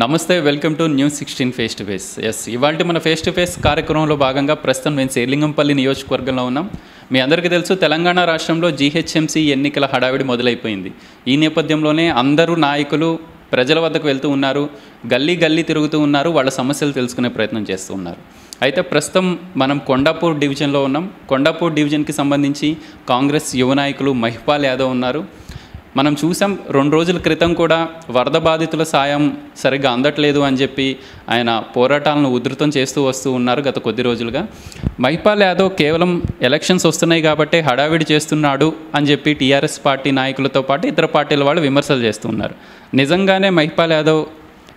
నమస్తే welcome to news sixteen face to face. Yes ఇవాళ మన ఫేస్ టు ఫేస్ కార్యక్రమంలో భాగంగా ప్రస్తుతం మేము సేలింగంపల్లి నియోజకవర్గంలో ఉన్నాం. మీ అందరికీ తెలుసు తెలంగాణ రాష్ట్రంలో జీహెచ్ఎంసీ ఎన్నికల హడావిడి మొదలైపోయింది. ఈ నేపథ్యంలోనే అందరూ నాయకులు ప్రజల వద్దకు వెళ్తూ ఉన్నారు గల్లీ గల్లీ తిరుగుతూ ఉన్నారు వాళ్ళ సమస్యలు తెలుసుకునే ప్రయత్నం చేస్తూ ఉన్నారు. అయితే ప్రస్తుతం మనం కొండాపూర్ డివిజన్లో ఉన్నాం. కొండాపూర్ డివిజన్కి సంబంధించి కాంగ్రెస్ యువ నాయకులు మహిపాల్ యాదవ్ ఉన్నారు. మనం చూసాం రెండు రోజుల క్రితం కూడా వరద బాధితుల సాయం సరిగ్గా అందట్లేదు అని చెప్పి ఆయన పోరాటాలను ఉధృతం చేస్తూ వస్తూ ఉన్నారు గత కొద్ది రోజులుగా. మైపాల్ యాదవ్ కేవలం ఎలక్షన్స్ వస్తున్నాయి కాబట్టి హడావిడి చేస్తున్నాడు అని చెప్పి టీఆర్ఎస్ పార్టీ నాయకులతో పాటు ఇతర పార్టీల వాళ్ళు విమర్శలు చేస్తున్నారు నిజంగానే మహిపాల్ యాదవ్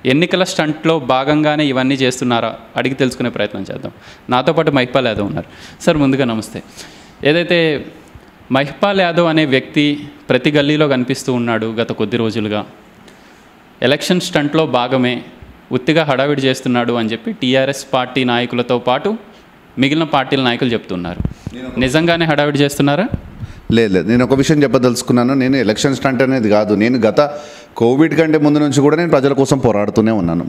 ఎన్నికల స్టంట్లో భాగంగానే ఇవన్నీ చేస్తున్నారా? అడిగి తెలుసుకునే ప్రయత్నం చేద్దాం. నాతో పాటు మహిపాల్ యాదవ్ ఉన్నారు. సార్ ముందుగా నమస్తే. ఏదైతే మహిపాల్ యాదవ్ అనే వ్యక్తి ప్రతి గల్లీలో కనిపిస్తూ ఉన్నాడు గత కొద్ది రోజులుగా. ఎలక్షన్ స్టంట్లో భాగమే ఉత్తిగా హడావిడి చేస్తున్నాడు అని చెప్పి టీఆర్ఎస్ పార్టీ నాయకులతో పాటు మిగిలిన పార్టీల నాయకులు చెప్తున్నారు. నిజంగానే హడావిడి చేస్తున్నారా? లేదు లేదు. నేను ఒక విషయం చెప్పదలుచుకున్నాను. నేను ఎలక్షన్ స్టంట్ అనేది కాదు. నేను గత కోవిడ్ కంటే ముందు నుంచి కూడా నేను ప్రజల కోసం పోరాడుతూనే ఉన్నాను.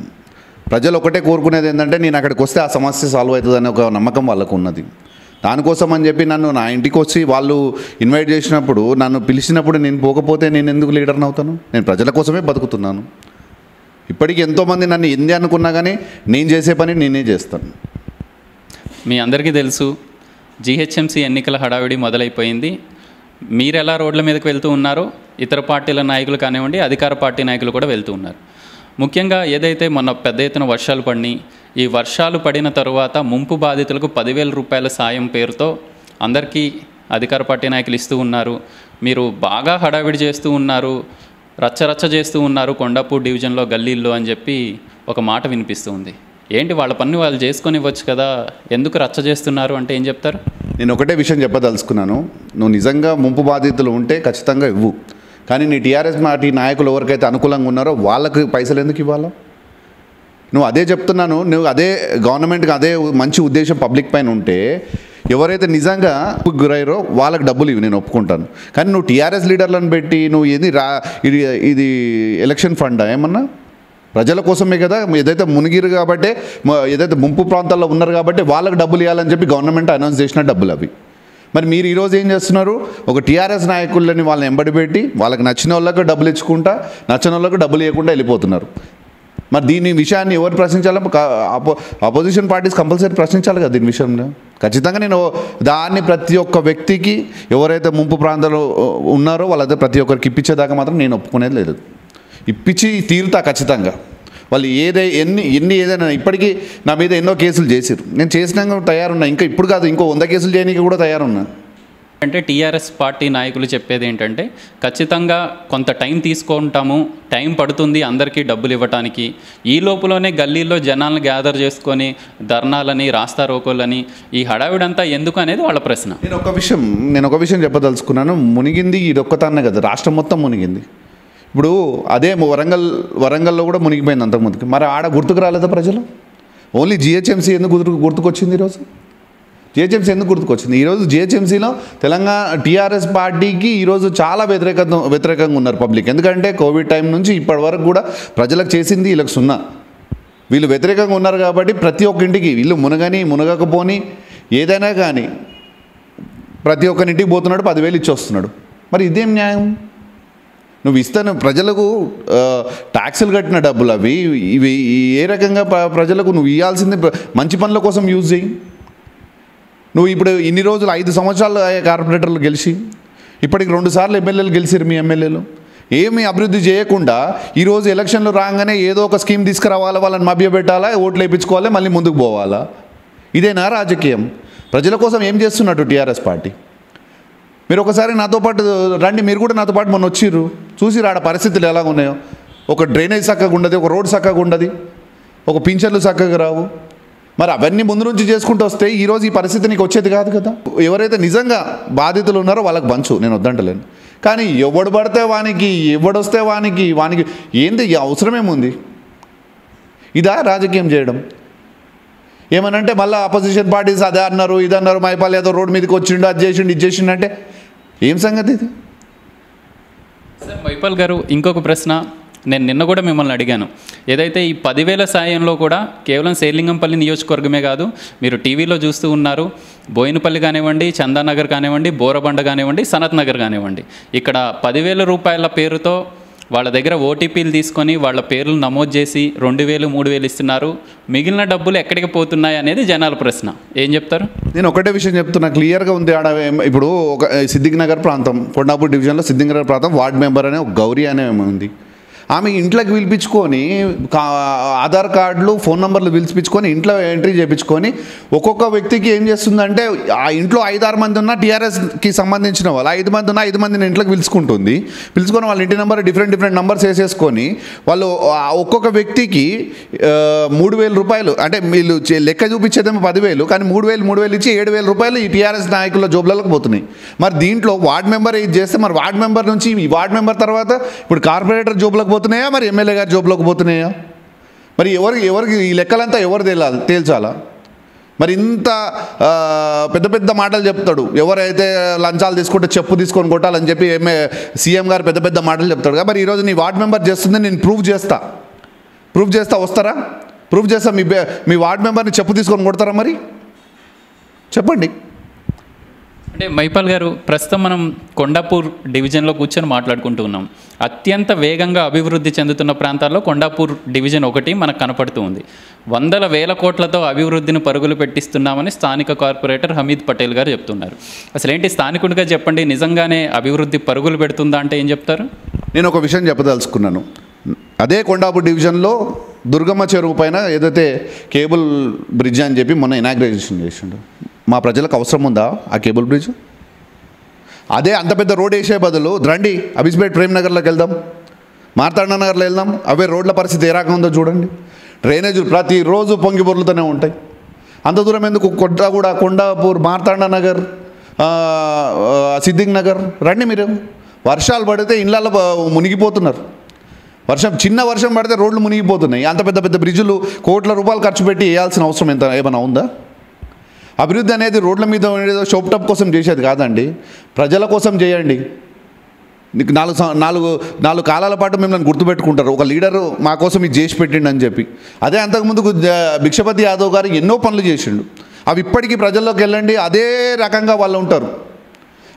ప్రజలు ఒకటే కోరుకునేది ఏంటంటే నేను అక్కడికి వస్తే ఆ సమస్య సాల్వ్ అవుతుందనే ఒక నమ్మకం వాళ్ళకు ఉన్నది. దానికోసం అని చెప్పి నన్ను నా ఇంటికి వచ్చి వాళ్ళు ఇన్వైట్ చేసినప్పుడు నన్ను పిలిచినప్పుడు నేను పోకపోతే నేను ఎందుకు లీడర్ని అవుతాను? నేను ప్రజల కోసమే బతుకుతున్నాను. ఇప్పటికీ ఎంతోమంది నన్ను ఎంది అనుకున్నా కానీ నేను చేసే పని నేనే చేస్తాను. మీ అందరికీ తెలుసు జీహెచ్ఎంసీ ఎన్నికల హడావిడి మొదలైపోయింది. మీరు ఎలా రోడ్ల మీదకి వెళ్తూ ఉన్నారో ఇతర పార్టీల నాయకులు కానివ్వండి అధికార పార్టీ నాయకులు కూడా వెళ్తూ ఉన్నారు. ముఖ్యంగా ఏదైతే మొన్న పెద్ద ఎత్తున వర్షాలు పడినాయి ఈ వర్షాలు పడిన తరువాత ముంపు బాధితులకు పదివేల రూపాయల సాయం పేరుతో అందరికీ అధికార పార్టీ నాయకులు ఇస్తూ ఉన్నారు. మీరు బాగా హడావిడి చేస్తూ ఉన్నారు. రచ్చరచ్చ చేస్తూ ఉన్నారు కొండాపూర్ డివిజన్లో గల్లీల్లో అని చెప్పి ఒక మాట వినిపిస్తూ ఉంది. ఏంటి వాళ్ళ పని వాళ్ళు చేసుకొని ఇవ్వచ్చు కదా? ఎందుకు రచ్చ చేస్తున్నారు అంటే ఏం చెప్తారు? నేను ఒకటే విషయం చెప్పదలుచుకున్నాను. నువ్వు నిజంగా ముంపు బాధితులు ఉంటే ఖచ్చితంగా ఇవ్వు. కానీ నీ టీఆర్ఎస్ పార్టీ నాయకులు ఎవరికైతే అనుకూలంగా ఉన్నారో వాళ్ళకి పైసలు ఎందుకు ఇవ్వాలా? నువ్వు అదే చెప్తున్నాను నువ్వు అదే గవర్నమెంట్కి అదే మంచి ఉద్దేశం పబ్లిక్ పైన ఉంటే ఎవరైతే నిజంగా గురయ్యారో వాళ్ళకి డబ్బులు ఇవి నేను ఒప్పుకుంటాను. కానీ నువ్వు టీఆర్ఎస్ లీడర్లను పెట్టి నువ్వు ఏది రా ఇది ఇది ఎలక్షన్ ఫండా ఏమన్నా? ప్రజల కోసమే కదా ఏదైతే మునిగిరు కాబట్టి ఏదైతే ముంపు ప్రాంతాల్లో ఉన్నారు కాబట్టి వాళ్ళకి డబ్బులు ఇవ్వాలని చెప్పి గవర్నమెంట్ అనౌన్స్ చేసిన డబ్బులు అవి. మరి మీరు ఈరోజు ఏం చేస్తున్నారు? ఒక టీఆర్ఎస్ నాయకులని వాళ్ళని ఎంబడి పెట్టి వాళ్ళకి నచ్చిన వాళ్ళకి డబ్బులు ఇచ్చుకుంటా నచ్చిన వాళ్ళకి డబ్బులు ఇవ్వకుండా వెళ్ళిపోతున్నారు. మరి దీని విషయాన్ని ఎవరు ప్రశ్నించాలో అపో అపోజిషన్ పార్టీస్ కంపల్సరీ ప్రశ్నించాలి కదా దీని విషయంలో. ఖచ్చితంగా నేను దాన్ని ప్రతి ఒక్క వ్యక్తికి ఎవరైతే ముంపు ప్రాంతాలు ఉన్నారో వాళ్ళైతే ప్రతి ఒక్కరికి ఇప్పించేదాకా మాత్రం నేను ఒప్పుకునేది లేదు. ఇప్పించి తీరుతా ఖచ్చితంగా. వాళ్ళు ఏదై ఎన్ని ఎన్ని ఏదైనా ఇప్పటికీ నా మీద ఎన్నో కేసులు చేశారు నేను చేసినాక తయారున్నా. ఇంకా ఇప్పుడు కాదు ఇంకో వంద కేసులు చేయడానికి కూడా తయారున్నా. అంటే టీఆర్ఎస్ పార్టీ నాయకులు చెప్పేది ఏంటంటే ఖచ్చితంగా కొంత టైం తీసుకుంటాము టైం పడుతుంది అందరికీ డబ్బులు ఇవ్వటానికి. ఈ లోపులోనే గల్లీల్లో జనాలను గ్యాదర్ చేసుకొని ధర్నాలని రాస్తా రోకోలని ఈ హడావిడంతా ఎందుకు అనేది వాళ్ళ ప్రశ్న. నేను ఒక విషయం నేను ఒక విషయం చెప్పదలుచుకున్నాను. మునిగింది ఇదొక్కతానే కదా రాష్ట్రం మొత్తం మునిగింది. ఇప్పుడు అదే వరంగల్ వరంగల్లో కూడా మునిగిపోయింది అంతకుముందుకి. మరి ఆడ గుర్తుకు రాలేదా ప్రజలు? ఓన్లీ జిహెచ్ఎంసీ ఎందుకు గుర్తుకొచ్చింది ఈరోజు? జిహెచ్ఎంసీ ఎందుకు గుర్తుకొచ్చింది? ఈరోజు జిహెచ్ఎంసీలో తెలంగాణ టీఆర్ఎస్ పార్టీకి ఈరోజు చాలా వ్యతిరేకత వ్యతిరేకంగా ఉన్నారు పబ్లిక్. ఎందుకంటే కోవిడ్ టైం నుంచి ఇప్పటి వరకు కూడా ప్రజలకు చేసింది వీళ్ళకి సున్నా. వీళ్ళు వ్యతిరేకంగా ఉన్నారు కాబట్టి ప్రతి ఒక్క ఇంటికి వీళ్ళు మునగని మునగకపోని ఏదైనా కానీ ప్రతి ఒక్కరింటికి పోతున్నాడు పదివేలు ఇచ్చి వస్తున్నాడు మరి ఇదేం న్యాయం? నువ్వు ఇస్తాను ప్రజలకు ట్యాక్సులు కట్టిన డబ్బులు అవి ఇవి ఏ రకంగా ప్రజలకు నువ్వు ఇవ్వాల్సింది మంచి పనుల కోసం యూజ్ చేయి. నువ్వు ఇప్పుడు ఇన్ని రోజులు ఐదు సంవత్సరాలు అయ్యే కార్పొరేటర్లు గెలిచి ఇప్పటికి రెండు సార్లు ఎమ్మెల్యేలు గెలిచారు మీ ఎమ్మెల్యేలు. ఏమీ అభివృద్ధి చేయకుండా ఈరోజు ఎలక్షన్లు రాగానే ఏదో ఒక స్కీమ్ తీసుకురావాలా వాళ్ళని మభ్యపెట్టాలా ఓట్లు వేయించుకోవాలి మళ్ళీ ముందుకు పోవాలా? ఇదేనా రాజకీయం? ప్రజల కోసం ఏం చేస్తున్నట్టు టీఆర్ఎస్ పార్టీ? మీరు ఒకసారి నాతో పాటు రండి మీరు కూడా నాతో పాటు మొన్న వచ్చిర్రు. చూసి ఆడ పరిస్థితులు ఎలా ఉన్నాయో. ఒక డ్రైనేజ్ చక్కగా ఉండదు ఒక రోడ్ చక్కగా ఉండదు ఒక పింఛన్లు చక్కగా రావు. మరి అవన్నీ ముందు నుంచి చేసుకుంటూ వస్తే ఈరోజు ఈ పరిస్థితి నీకు వచ్చేది కాదు కదా? ఎవరైతే నిజంగా బాధితులు ఉన్నారో వాళ్ళకి బంచు నేను వద్దంటలేను. కానీ ఎవడు పడితే వానికి ఎవడొస్తే వానికి వానికి ఏంది? అవసరమేముంది ఇదా రాజకీయం చేయడం. ఏమనంటే మళ్ళీ అపోజిషన్ పార్టీస్ అదే అన్నారు ఇది అన్నారు మైపాల్ ఏదో రోడ్ మీదకి వచ్చిండు అది చేసిండు ఇది చేసిండు అంటే ఏం సంగతి ఇది? సార్ మైపాల్ గారు ఇంకొక ప్రశ్న. నేను నిన్న కూడా మిమ్మల్ని అడిగాను. ఏదైతే ఈ పదివేల సాయంలో కూడా కేవలం శేర్లింగంపల్లి నియోజకవర్గమే కాదు మీరు టీవీలో చూస్తూ ఉన్నారు బోయినపల్లి కానివ్వండి చందానగర్ కానివ్వండి బోరబండ కానివ్వండి సనత్ నగర్ కానివ్వండి. ఇక్కడ పదివేల రూపాయల పేరుతో వాళ్ళ దగ్గర ఓటీపీలు తీసుకొని వాళ్ళ పేర్లు నమోదు చేసి రెండు వేలు మూడు వేలు ఇస్తున్నారు. మిగిలిన డబ్బులు ఎక్కడికి పోతున్నాయి అనేది జనాల ప్రశ్న. ఏం చెప్తారు? నేను ఒకటే విషయం చెప్తున్నా క్లియర్గా ఉంది ఆడ ఇప్పుడు ఒక సిద్దిక్ నగర్ ప్రాంతం కొండాపూర్ డివిజన్లో సిద్దిక్ నగర్ ప్రాంతం వార్డ్ మెంబర్ అనే ఒక గౌరీ అనే ఉంది. ఆమె ఇంట్లోకి పిలిపించుకొని ఆధార్ కార్డులు ఫోన్ నెంబర్లు పిలిపించుకొని ఇంట్లో ఎంట్రీ చేయించుకొని ఒక్కొక్క వ్యక్తికి ఏం చేస్తుందంటే ఆ ఇంట్లో ఐదు ఆరు మంది ఉన్న టీఆర్ఎస్కి సంబంధించిన వాళ్ళు ఐదు మంది ఉన్న ఐదు మందిని ఇంట్లోకి పిలుచుకుంటుంది. పిలుచుకొని వాళ్ళ ఇంటి నెంబర్ డిఫరెంట్ డిఫరెంట్ నెంబర్స్ వేసేసుకొని వాళ్ళు ఒక్కొక్క వ్యక్తికి మూడు వేల రూపాయలు అంటే వీళ్ళు లెక్క చూపించేదేమో పదివేలు కానీ మూడు వేలు మూడు వేలు ఇచ్చి ఏడు వేల రూపాయలు ఈ టీఆర్ఎస్ నాయకుల జోబులకు పోతున్నాయి. మరి దీంట్లో వార్డ్ మెంబర్ ఇది చేస్తే మరి వార్డ్ మెంబర్ నుంచి ఈ వార్డ్ మెంబర్ తర్వాత ఇప్పుడు కార్పొరేటర్ జోబులకు పోతున్నాయా? మరి ఎమ్మెల్యే గారి జోబులోకి పోతున్నాయా? మరి ఎవరికి ఎవరికి ఈ లెక్కలంతా ఎవరు తేలాలి తేల్చాలా? మరి ఇంత పెద్ద పెద్ద మాటలు చెప్తాడు. ఎవరైతే లంచాలు తీసుకుంటే చెప్పు తీసుకొని కొట్టాలని చెప్పి ఏమే సీఎం గారు పెద్ద పెద్ద మాటలు చెప్తాడు. కదా మరి ఈరోజు నీ వార్డ్ మెంబర్ చేస్తుంది నేను ప్రూవ్ చేస్తా. ప్రూఫ్ చేస్తా వస్తారా? ప్రూఫ్ చేస్తా మీ మీ వార్డ్ మెంబర్ని చెప్పు తీసుకొని కొడతారా మరి? చెప్పండి. అంటే మైపాల్ గారు ప్రస్తుతం మనం కొండాపూర్ డివిజన్లో కూర్చొని మాట్లాడుకుంటూ ఉన్నాం. అత్యంత వేగంగా అభివృద్ధి చెందుతున్న ప్రాంతాల్లో కొండాపూర్ డివిజన్ ఒకటి మనకు కనపడుతూ ఉంది. వందల వేల కోట్లతో అభివృద్ధిని పరుగులు పెట్టిస్తున్నామని స్థానిక కార్పొరేటర్ హమీద్ పటేల్ గారు చెప్తున్నారు. అసలు ఏంటి స్థానికుడిగా చెప్పండి నిజంగానే అభివృద్ధి పరుగులు పెడుతుందా అంటే ఏం చెప్తారు? నేను ఒక విషయం చెప్పదలుచుకున్నాను. అదే కొండాపూర్ డివిజన్లో దుర్గమ్మ చెరువు పైన ఏదైతే కేబుల్ బ్రిడ్జ్ అని చెప్పి మొన్న ఇనాగ్రేషన్ చేసిండు మా ప్రజలకు అవసరం ఉందా ఆ కేబుల్ బ్రిడ్జ్? అదే అంత పెద్ద రోడ్ వేసే బదులు రండి అబిస్పేట్ ప్రేమ్ నగర్లోకి వెళ్దాం. మార్తాండ నగర్లో వెళ్దాం. అవే రోడ్ల పరిస్థితి ఏ రకంగా ఉందో చూడండి. డ్రైనేజీలు ప్రతిరోజు పొంగి బొర్లుతూనే ఉంటాయి. అంత దూరం ఎందుకు? కొండ కూడా కొండాపూర్ మార్తాండ నగర్ ఆ, సిద్దిక్ నగర్. రండి మీరు. వర్షాలు పడితే ఇళ్ళల్లో మునిగిపోతున్నారు. వర్షం చిన్న వర్షం పడితే రోడ్లు మునిగిపోతున్నాయి. అంత పెద్ద పెద్ద బ్రిడ్జులు కోట్ల రూపాయలు ఖర్చు పెట్టి వేయాల్సిన అవసరం ఎంత ఏమైనా ఉందా? అభివృద్ధి అనేది రోడ్ల మీద ఉండేదో షోప్టాప్ కోసం చేసేది కాదండి. ప్రజల కోసం చేయండి. నీకు నాలుగు నాలుగు నాలుగు కాలాల పాటు మిమ్మల్ని గుర్తుపెట్టుకుంటారు. ఒక లీడరు మా కోసం ఇది చేసి పెట్టిండు అని చెప్పి. అదే అంతకుముందు భిక్షపతి యాదవ్ గారు ఎన్నో పనులు చేసిండు. అవి ఇప్పటికీ ప్రజల్లోకి వెళ్ళండి. అదే రకంగా వాళ్ళు ఉంటారు.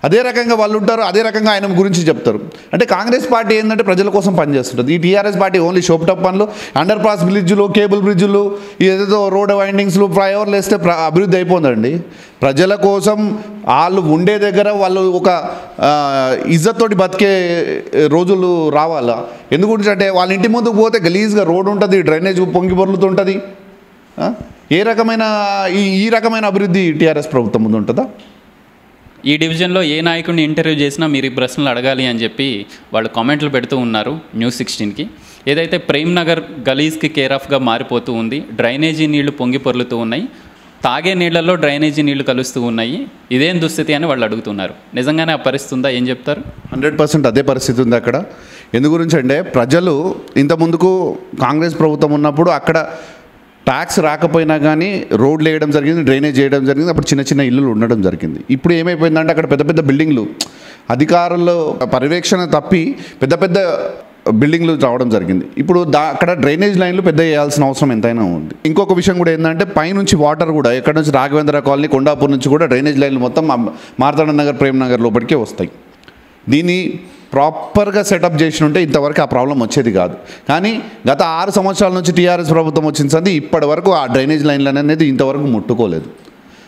అదే రకంగా వాళ్ళు ఉంటారు అదే రకంగా ఆయన గురించి చెప్తారు. అంటే కాంగ్రెస్ పార్టీ ఏంటంటే ప్రజల కోసం పనిచేస్తుంటుంది. ఈ టీఆర్ఎస్ పార్టీ ఓన్లీ షోప్ పనులు అండర్ పాస్ బ్రిడ్జులు కేబుల్ బ్రిడ్జులు ఏదేదో రోడ్ వైండింగ్స్లు ఫ్లైఓవర్లు వేస్తే ప్ర అభివృద్ధి అయిపోతుందండి. ప్రజల కోసం వాళ్ళు ఉండే దగ్గర వాళ్ళు ఒక ఇజ్జత్తోటి బతికే రోజులు రావాలా? ఎందుకు అంటే వాళ్ళ ఇంటి ముందుకు పోతే గలీజ్గా రోడ్ ఉంటుంది డ్రైనేజ్ పొంగి పొర్లుతుంటుంది. ఏ రకమైన ఈ ఈ రకమైన అభివృద్ధి టీఆర్ఎస్ ప్రభుత్వం ముందు ఉంటుందా ఈ డివిజన్లో ఏ నాయకుడిని ఇంటర్వ్యూ చేసినా మీరు ఈ ప్రశ్నలు అడగాలి అని చెప్పి వాళ్ళు కామెంట్లు పెడుతూ ఉన్నారు న్యూస్ సిక్స్టీన్కి. ఏదైతే ప్రేమ్ నగర్ గలీజ్కి కేర్ ఆఫ్గా మారిపోతూ ఉంది డ్రైనేజీ నీళ్ళు పొంగి పొర్లుతూ ఉన్నాయి తాగే నీళ్ళలో డ్రైనేజీ నీళ్ళు కలుస్తూ ఉన్నాయి ఇదేం దుస్థితి అని వాళ్ళు అడుగుతున్నారు. నిజంగానే ఆ పరిస్థితి ఉందా? ఏం చెప్తారు? హండ్రెడ్ పర్సెంట్ అదే పరిస్థితి ఉంది అక్కడ. ఎందు గురించి అంటే ప్రజలు ఇంత ముందుకు కాంగ్రెస్ ప్రభుత్వం ఉన్నప్పుడు అక్కడ ట్యాక్స్ రాకపోయినా కానీ రోడ్లు వేయడం జరిగింది డ్రైనేజ్ చేయడం జరిగింది అప్పుడు చిన్న చిన్న ఇల్లులు ఉండడం జరిగింది. ఇప్పుడు ఏమైపోయిందంటే అక్కడ పెద్ద పెద్ద బిల్డింగ్లు అధికారుల్లో పర్యవేక్షణ తప్పి పెద్ద పెద్ద బిల్డింగ్లు రావడం జరిగింది. ఇప్పుడు దా అక్కడ డ్రైనేజ్ లైన్లు పెద్ద వేయాల్సిన అవసరం ఎంతైనా ఉంది. ఇంకొక విషయం కూడా ఏంటంటే పైనుంచి వాటర్ కూడా ఎక్కడ నుంచి రాఘవేంద్ర కాలనీ కొండాపూర్ నుంచి కూడా డ్రైనేజ్ లైన్లు మొత్తం మార్తాండ నగర్ ప్రేమ్ నగర్ లోపలికే వస్తాయి. దీన్ని ప్రాపర్గా సెటప్ చేసి ఉంటే ఇంతవరకు ఆ ప్రాబ్లం వచ్చేది కాదు. కానీ గత ఆరు సంవత్సరాల నుంచి టీఆర్ఎస్ ప్రభుత్వం వచ్చిన సంది ఇప్పటి వరకు ఆ డ్రైనేజ్ లైన్లు అనేది ఇంతవరకు ముట్టుకోలేదు.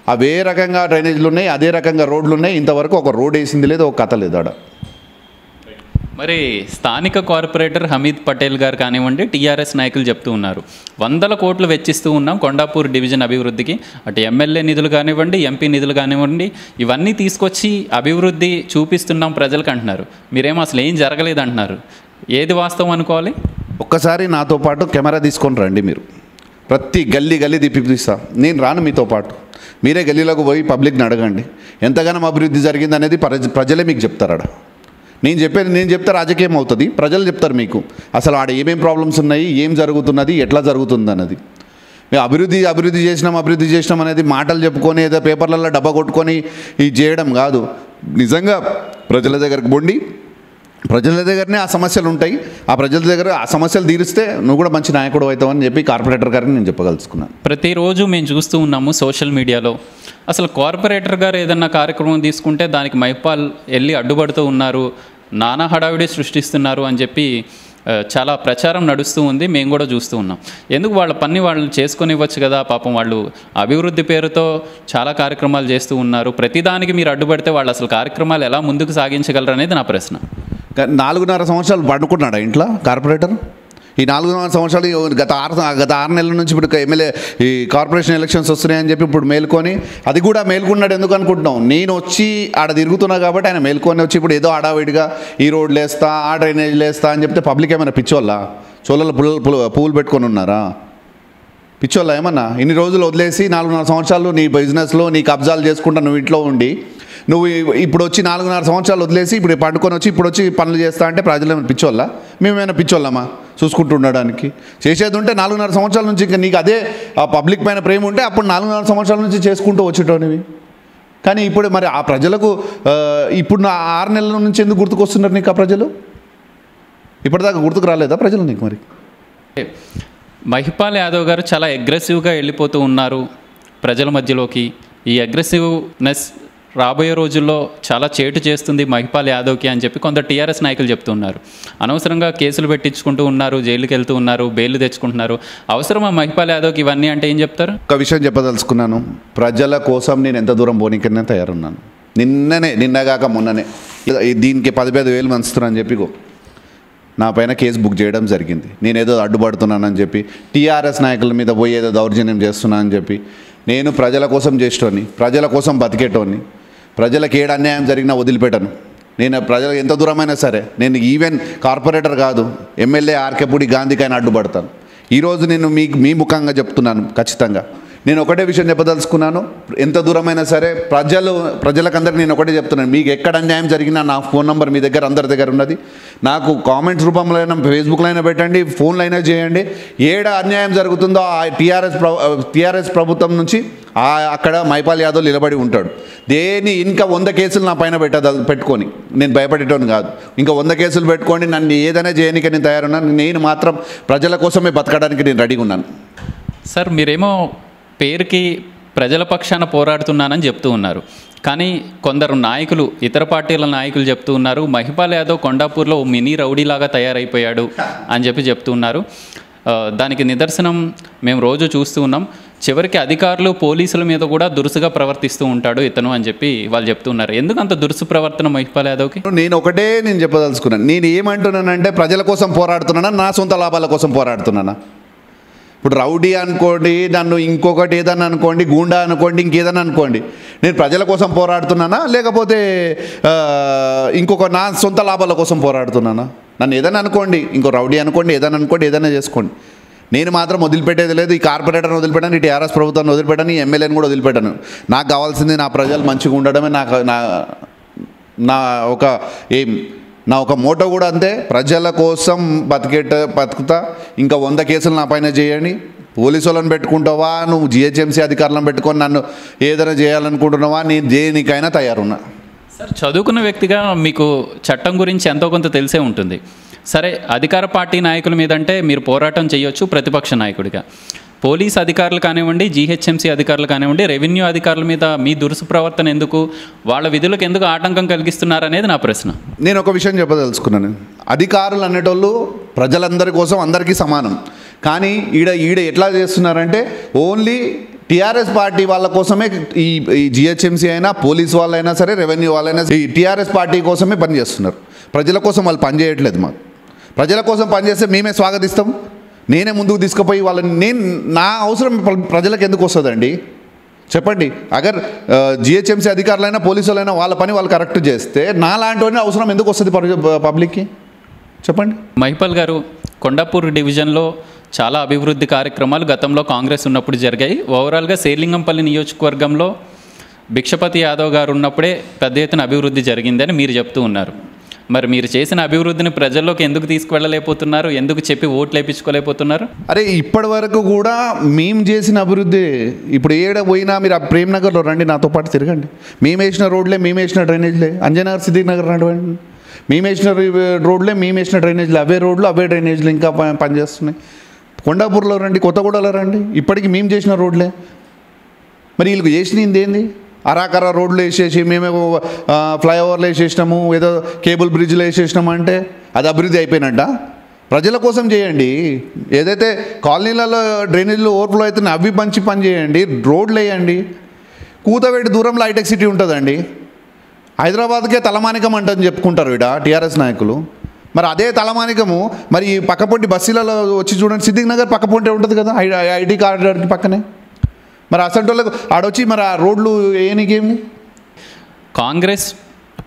అవే రకంగా డ్రైనేజ్లు ఉన్నాయి అదే రకంగా రోడ్లు ఉన్నాయి ఇంతవరకు ఒక రోడ్ వేసింది లేదు ఒక కథ లేదు ఆడ. మరి స్థానిక కార్పొరేటర్ హమీద్ పటేల్ గారు కానివ్వండి టీఆర్ఎస్ నాయకులు చెప్తూ ఉన్నారు. వందల కోట్లు వెచ్చిస్తూ ఉన్నాం కొండాపూర్ డివిజన్ అభివృద్ధికి. అటు ఎమ్మెల్యే నిధులు కానివ్వండి ఎంపీ నిధులు కానివ్వండి ఇవన్నీ తీసుకొచ్చి అభివృద్ధి చూపిస్తున్నాం ప్రజలకు అంటున్నారు. మీరేమో అసలు ఏం జరగలేదు అంటున్నారు ఏది వాస్తవం అనుకోవాలి? ఒక్కసారి నాతో పాటు కెమెరా తీసుకొని రండి మీరు. ప్రతి గల్లీ గల్లీ తిప్పిస్తా నేను రాను మీతో పాటు. మీరే గల్లీలోకి పోయి పబ్లిక్ని అడగండి. ఎంతగానో అభివృద్ధి జరిగింది అనేది ప్రజలే మీకు చెప్తారాడ. నేను చెప్పేది నేను చెప్తే రాజకీయం అవుతుంది. ప్రజలు చెప్తారు మీకు. అసలు ఆడ ఏమేం ప్రాబ్లమ్స్ ఉన్నాయి ఏం జరుగుతున్నది ఎట్లా జరుగుతుంది అన్నది. అభివృద్ధి అభివృద్ధి చేసినాం అభివృద్ధి చేసినాం అనేది మాటలు చెప్పుకొని ఏదో పేపర్లలో డబ్బా కొట్టుకొని ఇది చేయడం కాదు. నిజంగా ప్రజల దగ్గరకు బొండి ప్రజల దగ్గరనే ఆ సమస్యలు ఉంటాయి. ఆ ప్రజల దగ్గర ఆ సమస్యలు తీరిస్తే నువ్వు కూడా మంచి నాయకుడు అవుతావని చెప్పి కార్పొరేటర్ గారిని నేను చెప్పగలుచుకున్నాను ప్రతిరోజు మేము చూస్తూ ఉన్నాము సోషల్ మీడియాలో. అసలు కార్పొరేటర్ గారు ఏదన్నా కార్యక్రమం తీసుకుంటే దానికి మైపాల్ వెళ్ళి అడ్డుపడుతూ ఉన్నారు. నానా హడావిడి సృష్టిస్తున్నారు అని చెప్పి చాలా ప్రచారం నడుస్తూ ఉంది. మేము కూడా చూస్తూ ఉన్నాం. ఎందుకు వాళ్ళ పని వాళ్ళు చేసుకొని ఇవ్వచ్చు కదా? పాపం వాళ్ళు అభివృద్ధి పేరుతో చాలా కార్యక్రమాలు చేస్తూ ఉన్నారు. ప్రతిదానికి మీరు అడ్డుపడితే వాళ్ళు అసలు కార్యక్రమాలు ఎలా ముందుకు సాగించగలరు అనేది నా ప్రశ్న. నాలుగున్నర సంవత్సరాలు పండుకున్నాడా ఇంట్లో కార్పొరేటర్? ఈ నాలుగున్నర సంవత్సరాలు గత ఆరు గత ఆరు నెలల నుంచి ఇప్పుడు ఎమ్మెల్యే ఈ కార్పొరేషన్ ఎలక్షన్స్ వస్తున్నాయని చెప్పి ఇప్పుడు మేల్కొని అది కూడా మేల్కొన్నాడు ఎందుకు అనుకుంటున్నాం నేను వచ్చి ఆడ తిరుగుతున్నా కాబట్టి ఆయన మేల్కొని వచ్చి ఇప్పుడు ఏదో ఆడావిడిగా ఈ రోడ్లు వేస్తా ఆ డ్రైనేజ్ వేస్తా అని చెప్తే పబ్లిక్ ఏమైనా పిచ్చోళ్ళ? చోళ్ళలో పుల్ల పుల్ల- పువ్వులు పెట్టుకొని ఉన్నారా? పిచ్చోళ్ళ ఏమన్నా? ఇన్ని రోజులు వదిలేసి నాలుగున్నర సంవత్సరాలు నీ బిజినెస్లో నీ కబ్జాలు చేసుకుంటా నువ్వు ఇంట్లో ఉండి నువ్వు ఇప్పుడు వచ్చి నాలుగున్నర సంవత్సరాలు వదిలేసి ఇప్పుడు పండుకొని వచ్చి ఇప్పుడు వచ్చి పనులు చేస్తా అంటే ప్రజలు ఏమైనా పిచ్చోళ్ళ? మేమేమైనా పిచ్చోళ్ళమా? చూసుకుంటూ ఉండడానికి. చేసేది ఉంటే నాలుగున్నర సంవత్సరాల నుంచి ఇంకా నీకు అదే ఆ పబ్లిక్ పైన ప్రేమ ఉంటే అప్పుడు నాలుగున్నర సంవత్సరాల నుంచి చేసుకుంటూ వచ్చేటోనివి. కానీ ఇప్పుడు మరి ఆ ప్రజలకు ఇప్పుడు నా ఆరు నెలల నుంచి ఎందుకు గుర్తుకొస్తున్నారు నీకు ఆ ప్రజలు? ఇప్పటిదాకా గుర్తుకు రాలేదా ప్రజలు నీకు మరి? మహిపాల్ యాదవ్ గారు చాలా అగ్రెసివ్గా వెళ్ళిపోతూ ఉన్నారు ప్రజల మధ్యలోకి. ఈ అగ్రెసివ్నెస్ రాబోయే రోజుల్లో చాలా చేటు చేస్తుంది మహిపాల్ యాదవ్కి అని చెప్పి కొంత టీఆర్ఎస్ నాయకులు చెప్తున్నారు. అనవసరంగా కేసులు పెట్టించుకుంటూ ఉన్నారు జైలుకి వెళ్తూ ఉన్నారు బెయిల్ తెచ్చుకుంటున్నారు. అవసరమా మహిపాల్ యాదవ్కి ఇవన్నీ అంటే ఏం చెప్తారు? ఒక విషయం చెప్పదలుచుకున్నాను. ప్రజల కోసం నేను ఎంత దూరం పోనీకనే తయారున్నాను. నిన్ననే నిన్నగాక మొన్ననే. దీనికి పది పది వేలు మంచుతున్నాను చెప్పి గో. నా పైన కేసు బుక్ చేయడం జరిగింది. నేను ఏదో అడ్డుపడుతున్నానని చెప్పి టీఆర్ఎస్ నాయకుల మీద పోయి ఏదో దౌర్జన్యం చేస్తున్నానని చెప్పి నేను ప్రజల కోసం చేసేటోని ప్రజల కోసం బతికేటోని ప్రజలకు ఏడు అన్యాయం జరిగినా వదిలిపెట్టను. నేను ప్రజలకు ఎంత దూరమైనా సరే నేను ఈవెన్ కార్పొరేటర్ కాదు ఎమ్మెల్యే ఆర్కేపూడి గాంధీకైనా అడ్డుపడతాను. ఈరోజు నేను మీకు మీ ముఖంగా చెప్తున్నాను ఖచ్చితంగా. నేను ఒకటే విషయం చెప్పదలుచుకున్నాను. ఎంత దూరమైనా సరే ప్రజలు ప్రజలకందరికీ నేను ఒకటే చెప్తున్నాను. మీకు ఎక్కడ అన్యాయం జరిగినా నా ఫోన్ నెంబర్ మీ దగ్గర అందరి దగ్గర ఉన్నది. నాకు కామెంట్స్ రూపంలో అయినా ఫేస్బుక్లో అయినా పెట్టండి ఫోన్లో అయినా చేయండి. ఏడ అన్యాయం జరుగుతుందో ఆ టీఆర్ఎస్ టీఆర్ఎస్ ప్రభుత్వం నుంచి ఆ అక్కడ మైపాల్ యాదవ్ నిలబడి ఉంటాడు. దేని ఇంకా వంద కేసులు నా పైన పెట్టద పెట్టుకొని. నేను భయపడేటోని కాదు. ఇంకా వంద కేసులు పెట్టుకొని నన్ను ఏదైనా చేయడానికి నేను తయారున్నాను నేను మాత్రం ప్రజల కోసమే బతకడానికి నేను రెడీగా ఉన్నాను. సార్ మీరేమో పేరుకి ప్రజల పక్షాన పోరాడుతున్నానని చెప్తూ ఉన్నారు. కానీ కొందరు నాయకులు ఇతర పార్టీల నాయకులు చెప్తూ ఉన్నారు మహిపాల్ యాదవ్ కొండాపూర్లో ఓ మినీ రౌడీలాగా తయారైపోయాడు అని చెప్పి చెప్తూ ఉన్నారు. దానికి నిదర్శనం మేము రోజు చూస్తూ ఉన్నాం. చివరికి అధికారులు పోలీసుల మీద కూడా దురుసుగా ప్రవర్తిస్తూ ఉంటాడు ఇతను అని చెప్పి వాళ్ళు చెప్తున్నారు ఎందుకు అంత దురుసు ప్రవర్తన మహిపాల్ యాదవ్కి? నేను ఒకటే నేను చెప్పదలుచుకున్నాను. నేను ఏమంటున్నానంటే ప్రజల కోసం పోరాడుతున్నానా? నా సొంత లాభాల కోసం పోరాడుతున్నానా? ఇప్పుడు రౌడీ అనుకోండి నన్ను ఇంకొకటి ఏదన్నా అనుకోండి గూండా అనుకోండి ఇంకేదన్నా అనుకోండి నేను ప్రజల కోసం పోరాడుతున్నానా? లేకపోతే ఇంకొక నా సొంత లాభాల కోసం పోరాడుతున్నానా? నన్ను ఏదైనా అనుకోండి ఇంకో రౌడీ అనుకోండి ఏదైనా అనుకోండి ఏదైనా చేసుకోండి. నేను మాత్రం వదిలిపెట్టేది లేదు ఈ కార్పొరేటర్ని వదిలిపెట్టాను ఈ టీఆర్ఎస్ ప్రభుత్వాన్ని వదిలిపెట్టాను ఈ ఎమ్మెల్యేని కూడా వదిలిపెట్టాను. నాకు కావాల్సింది నా ప్రజలు మంచిగా ఉండడమే నాకు నా నా ఒక ఏం నా ఒక మోటో కూడా అంతే. ప్రజల కోసం బతికేట బతుకుతా. ఇంకా వంద కేసులు నా పైన చేయండి. పోలీసు వాళ్ళని పెట్టుకుంటావా? నువ్వు జిహెచ్ఎంసీ అధికారులను పెట్టుకొని నన్ను ఏదైనా చేయాలనుకుంటున్నావా? నేను దేనికైనా తయారున్నా. సార్ చదువుకున్న వ్యక్తిగా మీకు చట్టం గురించి ఎంతో కొంత తెలిసే ఉంటుంది. సరే అధికార పార్టీ నాయకుల మీద అంటే మీరు పోరాటం చేయొచ్చు ప్రతిపక్ష నాయకుడిగా. పోలీస్ అధికారులు కానివ్వండి జీహెచ్ఎంసీ అధికారులు కానివ్వండి రెవెన్యూ అధికారుల మీద మీ దురుసు ప్రవర్తన ఎందుకు వాళ్ళ విధులకు ఎందుకు ఆటంకం కలిగిస్తున్నారు అనేది నా ప్రశ్న. నేను ఒక విషయం చెప్పదలుచుకున్నాను అధికారులు అనేటోళ్ళు ప్రజలందరి కోసం అందరికీ సమానం. కానీ ఈడ ఈడ ఎట్లా చేస్తున్నారంటే ఓన్లీ టీఆర్ఎస్ పార్టీ వాళ్ళ కోసమే ఈ జిహెచ్ఎంసీ అయినా పోలీస్ వాళ్ళైనా సరే రెవెన్యూ వాళ్ళైనా ఈ టీఆర్ఎస్ పార్టీ కోసమే పనిచేస్తున్నారు. ప్రజల కోసం వాళ్ళు పనిచేయట్లేదు మాకు. ప్రజల కోసం పనిచేస్తే మేమే స్వాగతిస్తాం. నేనే ముందుకు తీసుకుపోయి వాళ్ళని నేను నా అవసరం ప్రజలకు ఎందుకు వస్తుందండి? చెప్పండి. అగర్ జిహెచ్ఎంసీ అధికారులైనా పోలీసులైనా వాళ్ళ పని వాళ్ళు కరెక్ట్ చేస్తే నా లాంటి అవసరం ఎందుకు వస్తుంది పబ్లిక్కి? చెప్పండి. మహిపాల్ గారు కొండాపూర్ డివిజన్లో చాలా అభివృద్ధి కార్యక్రమాలు గతంలో కాంగ్రెస్ ఉన్నప్పుడు జరిగాయి. ఓవరాల్గా సేలింగంపల్లి నియోజకవర్గంలో భిక్షపతి యాదవ్ గారు ఉన్నప్పుడే పెద్ద ఎత్తున అభివృద్ధి జరిగిందని మీరు చెప్తూ ఉన్నారు. మరి మీరు చేసిన అభివృద్ధిని ప్రజల్లోకి ఎందుకు తీసుకువెళ్ళలేకపోతున్నారు? ఎందుకు చెప్పి ఓట్లు వేయించుకోలేకపోతున్నారు అరే ఇప్పటి వరకు కూడా మేము చేసిన అభివృద్ధి ఇప్పుడు ఏడ పోయినా మీరు ఆ ప్రేమ్ నగర్లో రండి నాతో పాటు తిరగండి. మేము వేసిన రోడ్లే మేము వేసిన డ్రైనేజ్లే. అంజనగర్ సిద్దిక్ నగర్ రండి మేము వేసిన రోడ్లే మేము వేసిన డ్రైనేజ్లు. అవే రోడ్లు అవే డ్రైనేజ్లు ఇంకా పనిచేస్తున్నాయి. కొండాపూర్లో రండి కొత్తగూడలో రండి. ఇప్పటికి మేము చేసిన రోడ్లే. మరి వీళ్ళకి చేసినది ఏంది? అరాకర రోడ్లు వేసేసి మేమే ఫ్లైఓవర్లు వేసేసినాము ఏదో కేబుల్ బ్రిడ్జ్లు వేసేసినాము అంటే అది అభివృద్ధి అయిపోయినట్ట ప్రజల కోసం చేయండి ఏదైతే కాలనీలలో డ్రైనేజ్లు ఓవర్ఫ్లో అవుతున్నాయి అవి పంచి పని చేయండి రోడ్లు వేయండి కూతవేటి దూరంలో హైటెక్ సిటీ ఉంటుందండి హైదరాబాద్కే తలమానికం అంటని చెప్పుకుంటారు ఇడ టీఆర్ఎస్ నాయకులు మరి అదే తలమానికము మరి ఈ పక్కపొంటి బస్సులలో వచ్చి చూడండి సిద్దిక్ నగర్ పక్కపొంటే ఉంటుంది కదా ఐటీ కారిడార్కి పక్కనే మరి అసంటోళ్ళకు ఆడొచ్చి మరి ఆ రోడ్లు ఏనికేమి కాంగ్రెస్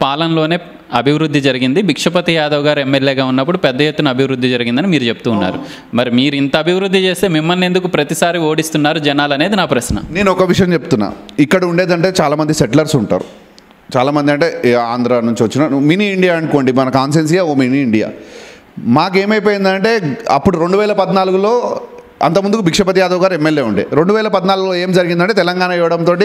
పాలనలోనే అభివృద్ధి జరిగింది. భిక్షపతి యాదవ్ గారు ఎమ్మెల్యేగా ఉన్నప్పుడు పెద్ద ఎత్తున అభివృద్ధి జరిగిందని మీరు చెప్తూ ఉన్నారు. మరి మీరు ఇంత అభివృద్ధి చేస్తే మిమ్మల్ని ఎందుకు ప్రతిసారి ఓడిస్తున్నారు జనాలు అనేది నా ప్రశ్న. నేను ఒక విషయం చెప్తున్నా. ఇక్కడ ఉండేదంటే చాలామంది సెటిలర్స్ ఉంటారు. చాలామంది అంటే ఆంధ్ర నుంచి వచ్చిన మినీ ఇండియా అనుకోండి మన కాన్సెన్సీయా ఓ మినీ ఇండియా. మాకేమైపోయిందంటే అప్పుడు రెండు వేల పద్నాలుగులో అంతకుముందుకు భిక్షపతి యాదవ్ గారు ఎమ్మెల్యే ఉండే. రెండు వేల పద్నాలుగులో ఏం జరిగిందంటే తెలంగాణ ఇవ్వడంతో